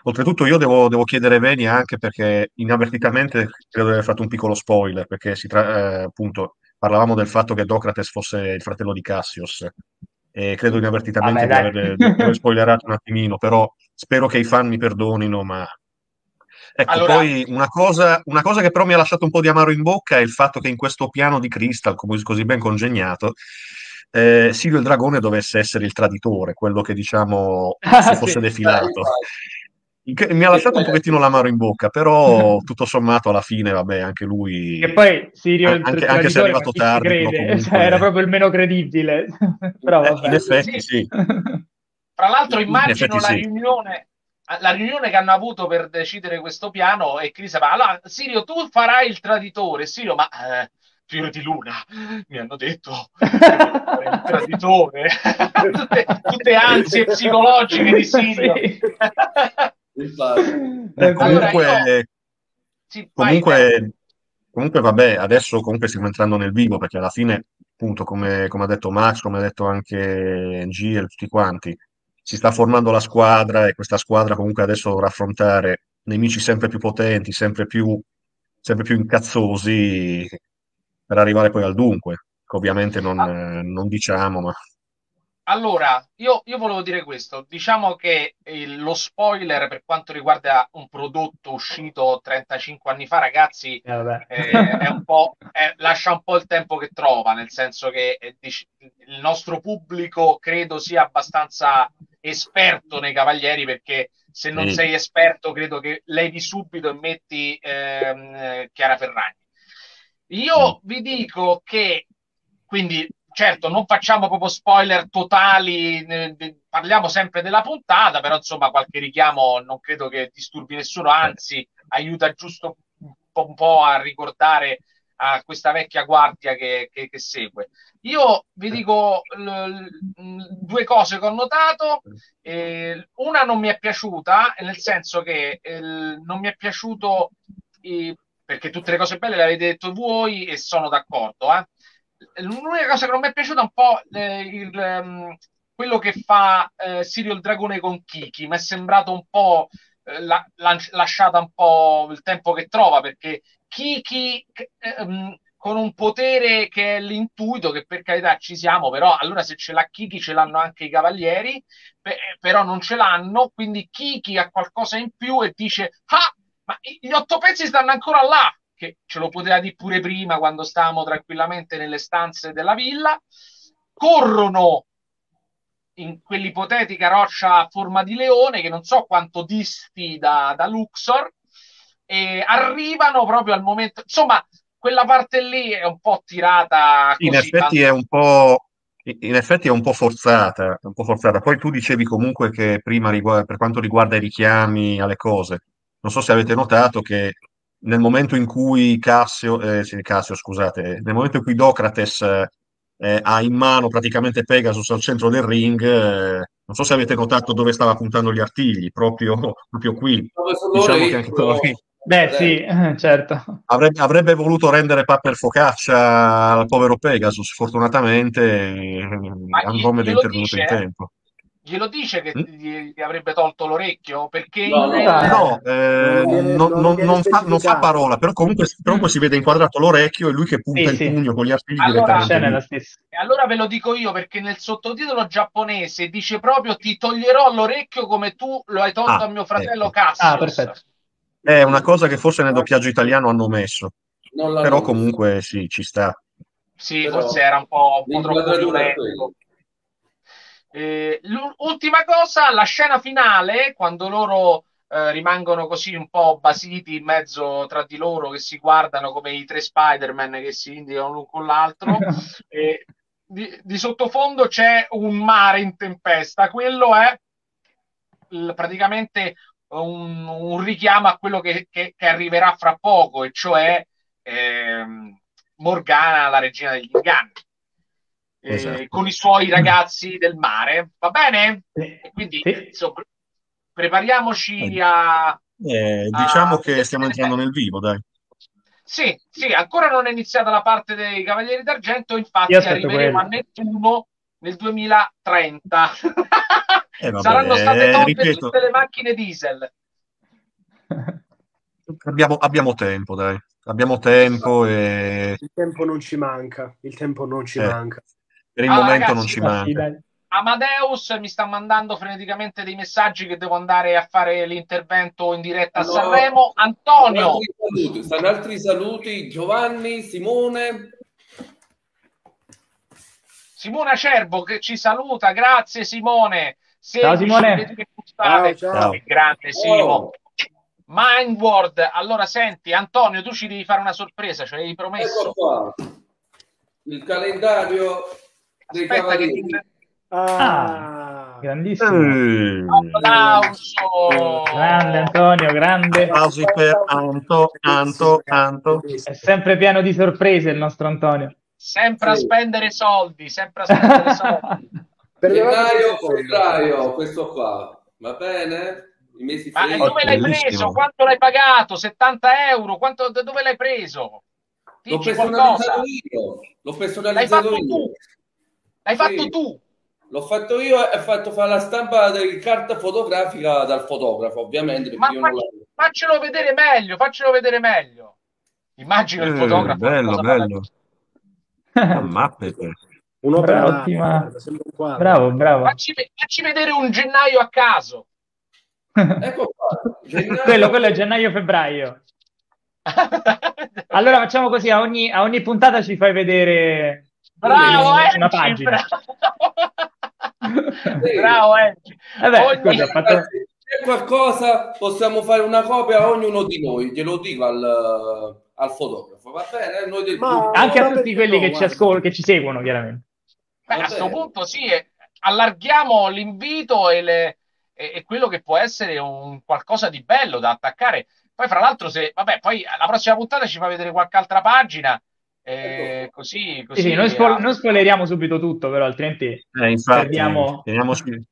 Oltretutto io devo, devo, chiedere Veni anche perché inavvertitamente credo di aver fatto un piccolo spoiler, perché si tra, eh, appunto parlavamo del fatto che Docrates fosse il fratello di Cassius e credo inavvertitamente Vabbè, di, aver, di aver spoilerato un attimino, però spero che i fan mi perdonino, ma Ecco, allora... poi una cosa, una cosa, che però mi ha lasciato un po' di amaro in bocca è il fatto che in questo piano di Crystal, così ben congegnato, eh, Silvio il Dragone dovesse essere il traditore, quello che diciamo ah, si fosse sì, defilato. Mi ha lasciato un pochettino l'amaro in bocca, però tutto sommato alla fine, vabbè, anche lui... E poi Sirio, anche, anche se è arrivato tardi, comunque... cioè, era proprio il meno credibile. però, eh. In effetti sì. Tra l'altro immagino la, sì. riunione, la riunione che hanno avuto per decidere questo piano e Crisa fa, allora Sirio tu farai il traditore, Sirio ma... Eh, Fiore di Luna, mi hanno detto. Il traditore, tutte, tutte ansie psicologiche di Sirio. Sì. Eh, comunque, io... sì, comunque, comunque, vabbè, adesso comunque stiamo entrando nel vivo perché alla fine, appunto, come, come ha detto Max, come ha detto anche G e tutti quanti, si sta formando la squadra e questa squadra comunque adesso dovrà affrontare nemici sempre più potenti, sempre più, sempre più incazzosi per arrivare poi al dunque, che ovviamente non, ah. non diciamo, ma allora, io, io, volevo dire questo. Diciamo che il, lo spoiler per quanto riguarda un prodotto uscito 35 anni fa, ragazzi, eh, è un po', è, lascia un po' il tempo che trova, nel senso che è, il nostro pubblico credo sia abbastanza esperto nei Cavalieri, perché se non sì. sei esperto credo che levi subito e metti ehm, Chiara Ferragni. Io mm. vi dico che, quindi certo, non facciamo proprio spoiler totali, parliamo sempre della puntata, però insomma qualche richiamo non credo che disturbi nessuno, anzi aiuta giusto un po', un po a ricordare a questa vecchia guardia che, che, che segue. Io vi dico l, due cose che ho notato. Eh, una non mi è piaciuta, nel senso che eh, non mi è piaciuto eh, perché tutte le cose belle le avete detto voi e sono d'accordo. Eh l'unica cosa che non mi è piaciuta è un po' il, um, quello che fa eh, Sirio il Dragone con Kiki. Mi è sembrato un po' eh, la, la, lasciata un po' il tempo che trova perché Kiki um, con un potere che è l'intuito, che per carità ci siamo, però allora se ce l'ha Kiki ce l'hanno anche i cavalieri, pe- però non ce l'hanno, quindi Kiki ha qualcosa in più e dice, ah, ma gli otto pezzi stanno ancora là, che ce lo poteva dire pure prima quando stavamo tranquillamente nelle stanze della villa, corrono in quell'ipotetica roccia a forma di leone che non so quanto disti da, da Luxor e arrivano proprio al momento insomma quella parte lì è un po' tirata in effetti tanto... è un po' in effetti è un po' forzata un po' forzata. Poi tu dicevi comunque che prima per quanto riguarda i richiami alle cose non so se avete notato che nel momento in cui Cassio, eh, sì, Cassio scusate, nel momento in cui Docrates eh, ha in mano praticamente Pegasus al centro del ring, eh, non so se avete notato dove stava puntando gli artigli, proprio, proprio qui. Diciamo che anche quello lì. Beh, sì, certo. Avrebbe, avrebbe, voluto rendere papper focaccia al povero Pegasus, fortunatamente Andromeda è intervenuto in tempo glielo dice che mm? gli, avrebbe tolto l'orecchio? Perché no, non, no, eh, non, non, non fa, fa, parola, però comunque, comunque, si vede inquadrato l'orecchio e lui che punta sì, il sì. pugno con gli artigli allora, allora ve lo dico io perché nel sottotitolo giapponese dice proprio ti toglierò l'orecchio come tu lo hai tolto ah, a mio fratello ecco. Cassius. Ah, perfetto. È una cosa che forse nel doppiaggio italiano hanno messo, però comunque sì, ci sta. Sì, però, forse era un po', un po troppo violento. Eh, l'ultima cosa, la scena finale, quando loro eh, rimangono così un po' basiti in mezzo tra di loro, che si guardano come i tre Spider-Man che si indicano l'un con l'altro. eh, di, di, sottofondo c'è un mare in tempesta, quello è l- praticamente un, un, richiamo a quello che, che, che, arriverà fra poco, e cioè ehm, Morgana, la regina degli inganni esatto. con i suoi ragazzi del mare, va bene? Sì. quindi sì. Insomma, prepariamoci a... Eh, diciamo a... che stiamo entrando nel vivo, dai. Sì, sì, ancora non è iniziata la parte dei Cavalieri d'Argento, infatti arriveremo quello. a Nettuno nel 2030. Eh, vabbè, Saranno state tolte ripeto... tutte le macchine diesel. Abbiamo, abbiamo tempo, dai. Abbiamo tempo e... Il tempo non ci manca, il tempo non ci eh. manca. Per il allora, momento ragazzi, non ci manca. Amadeus mi sta mandando freneticamente dei messaggi che devo andare a fare l'intervento in diretta a Sanremo. Antonio, saluti, stanno altri saluti. Giovanni, Simone. Simone Acerbo che ci saluta, grazie Simone. ciao Simone. Ciao, ciao. Grande Simo. Mindward, allora senti Antonio, tu ci devi fare una sorpresa, ci avevi promesso. Ecco qua. Il calendario Aspetta che ti... Ah, grandissimo. Mm. Applauso. Grande Antonio, grande. Applausi per Anto, Anto, Anto. È sempre pieno di sorprese il nostro Antonio. Sempre a spendere soldi, sempre a spendere soldi. gennaio, febbraio, questo qua. Va bene? I mesi Ma dove l'hai preso? Quanto l'hai pagato? 70 euro? Quanto, dove l'hai preso? Dici L'ho personalizzato qualcosa. io. L'ho personalizzato L'hai fatto io. tu. L'hai fatto tu. L'ho fatto io e ho fatto fare la stampa di carta fotografica dal fotografo, ovviamente. Ma faccio, faccelo vedere meglio, faccelo vedere meglio. Immagino il eh, fotografo. Bello, bello. Mappete. Un'opera ottima. Bravo, bravo. Facci, facci, vedere un gennaio a caso. ecco qua. Gennaio... quello, quello è gennaio-febbraio. allora facciamo così, a ogni, a ogni puntata ci fai vedere bravo, una, una pagina. Bravo, Angie. Vabbè, ogni... scusa, fatto... Se qualcosa possiamo fare una copia a ognuno di noi, glielo dico al, al fotografo, va bene? Noi del... Anche a tutti quelli no, che, ci ascol- che ci seguono, chiaramente. Beh, a questo punto sì, allarghiamo l'invito e, le, e, e, quello che può essere un qualcosa di bello da attaccare. Poi, fra l'altro, se vabbè, poi la prossima puntata ci fa vedere qualche altra pagina. Eh, così, così sì, sì, noi spo- non spoileriamo subito tutto, però altrimenti eh, infatti, perdiamo. Bellissimo,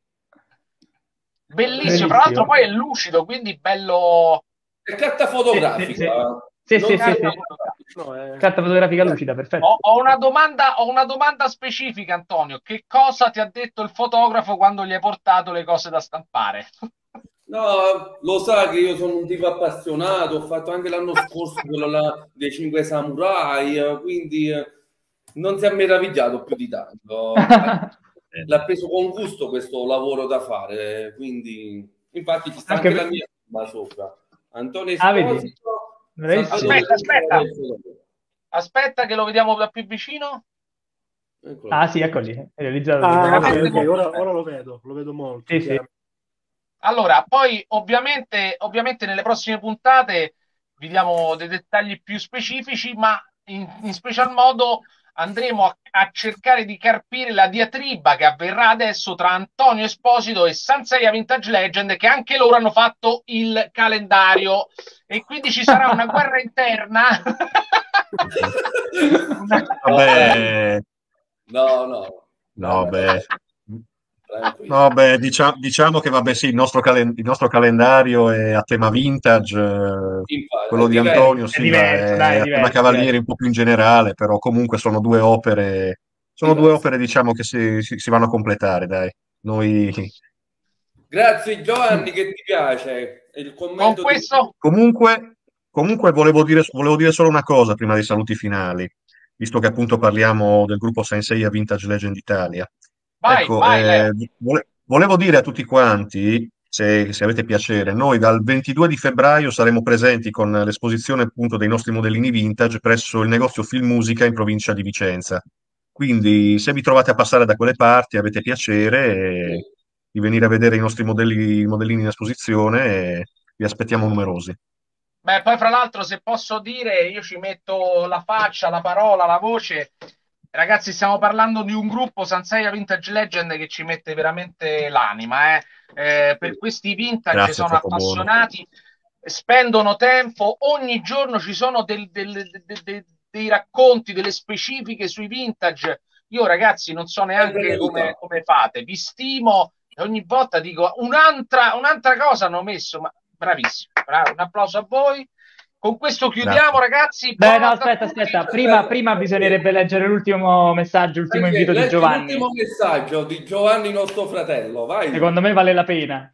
Bellissimo, fra l'altro poi è lucido, quindi bello. È carta fotografica. Sì, sì, sì, sì, sì, sì. No, è... Carta fotografica lucida, perfetto. Ho, ho, una domanda, ho una domanda specifica, Antonio. Che cosa ti ha detto il fotografo quando gli hai portato le cose da stampare? No, lo sa che io sono un tipo appassionato, ho fatto anche l'anno scorso quello là dei cinque samurai, quindi eh, non si è meravigliato più di tanto. L'ha preso con gusto questo lavoro da fare, quindi infatti ci sta anche, anche la mia sopra. Antonio Esposito, ah, Aspetta, aspetta. Aspetta che lo vediamo da più vicino. Eccolo. Ah sì, eccoli, è realizzato. Ah, okay, okay. Ora, ora, lo vedo, lo vedo molto. Sì, sì. Allora, poi ovviamente, ovviamente nelle prossime puntate vi diamo dei dettagli più specifici, ma in, in special modo andremo a, a, cercare di carpire la diatriba che avverrà adesso tra Antonio Esposito e Sanseia Vintage Legend, che anche loro hanno fatto il calendario e quindi ci sarà una guerra interna. Vabbè. No, no. No, beh. No, beh, diciamo, diciamo, che vabbè, sì, il nostro, calen- il nostro, calendario è a tema vintage, Infatti, quello di Antonio sì, è, diverso, è, dai, è a tema cavalieri un po' più in generale, però comunque sono due opere, sono due opere diciamo che si, si, si vanno a completare, dai. Noi... Grazie Giovanni, che ti piace? Il commento questo... di... Comunque, comunque volevo, dire, volevo dire solo una cosa prima dei saluti finali, visto che appunto parliamo del gruppo Sensei a Vintage Legend Italia. Vai, ecco, vai, eh, vole- volevo dire a tutti quanti, se, se, avete piacere, noi dal 22 di febbraio saremo presenti con l'esposizione appunto dei nostri modellini vintage presso il negozio Film Musica in provincia di Vicenza. Quindi se vi trovate a passare da quelle parti, avete piacere di venire a vedere i nostri modelli, modellini in esposizione, vi aspettiamo numerosi. Beh, poi fra l'altro, se posso dire, io ci metto la faccia, la parola, la voce Ragazzi, stiamo parlando di un gruppo Sanseia Vintage Legend che ci mette veramente l'anima. Eh. Eh, per questi vintage Grazie, sono appassionati, buono. spendono tempo, ogni giorno ci sono del, del, del, dei racconti, delle specifiche sui vintage. Io, ragazzi, non so neanche come, come fate, vi stimo e ogni volta dico un'altra, un'altra cosa hanno messo, ma bravissimo, bravo, un applauso a voi. Con questo chiudiamo, Grazie. ragazzi. Beh, no, aspetta, aspetta. Prima, prima, bisognerebbe leggere l'ultimo messaggio, l'ultimo Perché, invito di Giovanni. L'ultimo messaggio di Giovanni, nostro fratello. Vai. Secondo me vale la pena.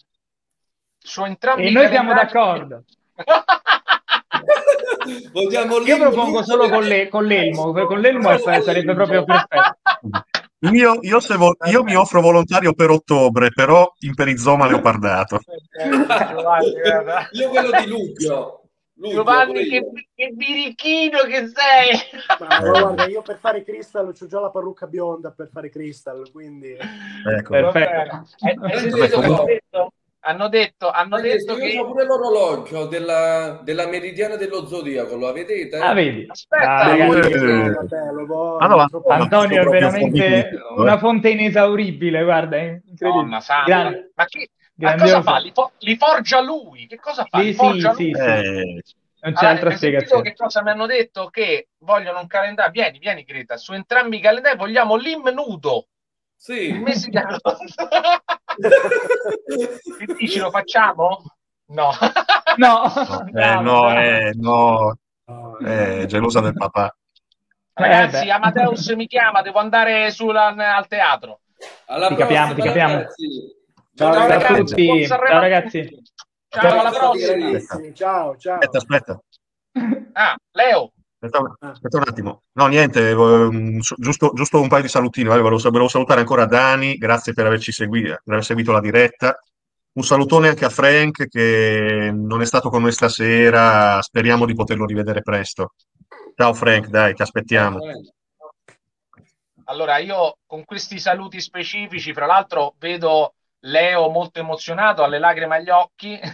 Su entrambi e noi siamo d'accordo. Io propongo solo con, le, con l'elmo, con l'elmo sarebbe proprio perfetto. Io, io, vo- io, mi offro volontario per ottobre, però in perizoma leopardato. io quello di luglio. Giovanni, che, che, birichino che sei! Ma, guarda, io per fare Crystal ho già la parrucca bionda per fare Crystal, quindi... Ecco. Perfetto. Eh, eh, hanno detto, hanno detto che... Io ho pure l'orologio della, della meridiana dello zodiaco, lo vedete? Ah, vedi? Aspetta, ah, eh, allora, Antonio è veramente una fonte inesauribile, guarda, è incredibile. Ma chi, ma cosa fa? Li, for- li, forgia lui? Che cosa fa? Sì, sì, sì, eh. Non c'è allora, altra spiegazione. Che cosa mi hanno detto? Che vogliono un calendario. Vieni, vieni, Greta. Su entrambi i calendari vogliamo l'im nudo. Sì. Il mese di Che dici, lo facciamo? No. No. No, eh, no, eh, no. È gelosa del papà. Ragazzi, eh, Amadeus mi chiama, devo andare sul, al teatro. Alla Ti prossima, capiamo, ti capiamo. ragazzi. Ciao, Ciao a ragazzi. tutti, ciao ragazzi. tutti. Ciao, alla prossima. Grandissimi, Ciao, ciao. Aspetta, aspetta. Ah, Leo. Aspetta un, aspetta un attimo. No, niente, su- giusto, giusto un paio di salutini. Vai, volevo, volevo salutare ancora Dani, grazie per averci seguito, per aver seguito la diretta. Un salutone anche a Frank che non è stato con noi stasera, speriamo di poterlo rivedere presto. Ciao Frank, dai, ti aspettiamo. Allora, io con questi saluti specifici, fra l'altro, vedo Leo molto emozionato, ha le lacrime agli occhi.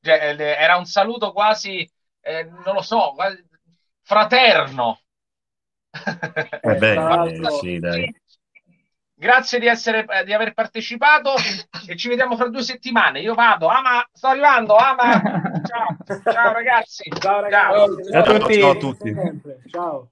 Cioè, eh, era un saluto quasi, eh, non lo so, fraterno. Eh beh, eh, sì, dai. Grazie di, essere, eh, di aver partecipato e ci vediamo fra due settimane. Io vado, Ama, sto arrivando, Ama. Ciao, ciao ragazzi. Ciao ragazzi. Ciao a tutti. Ciao a tutti. Ciao.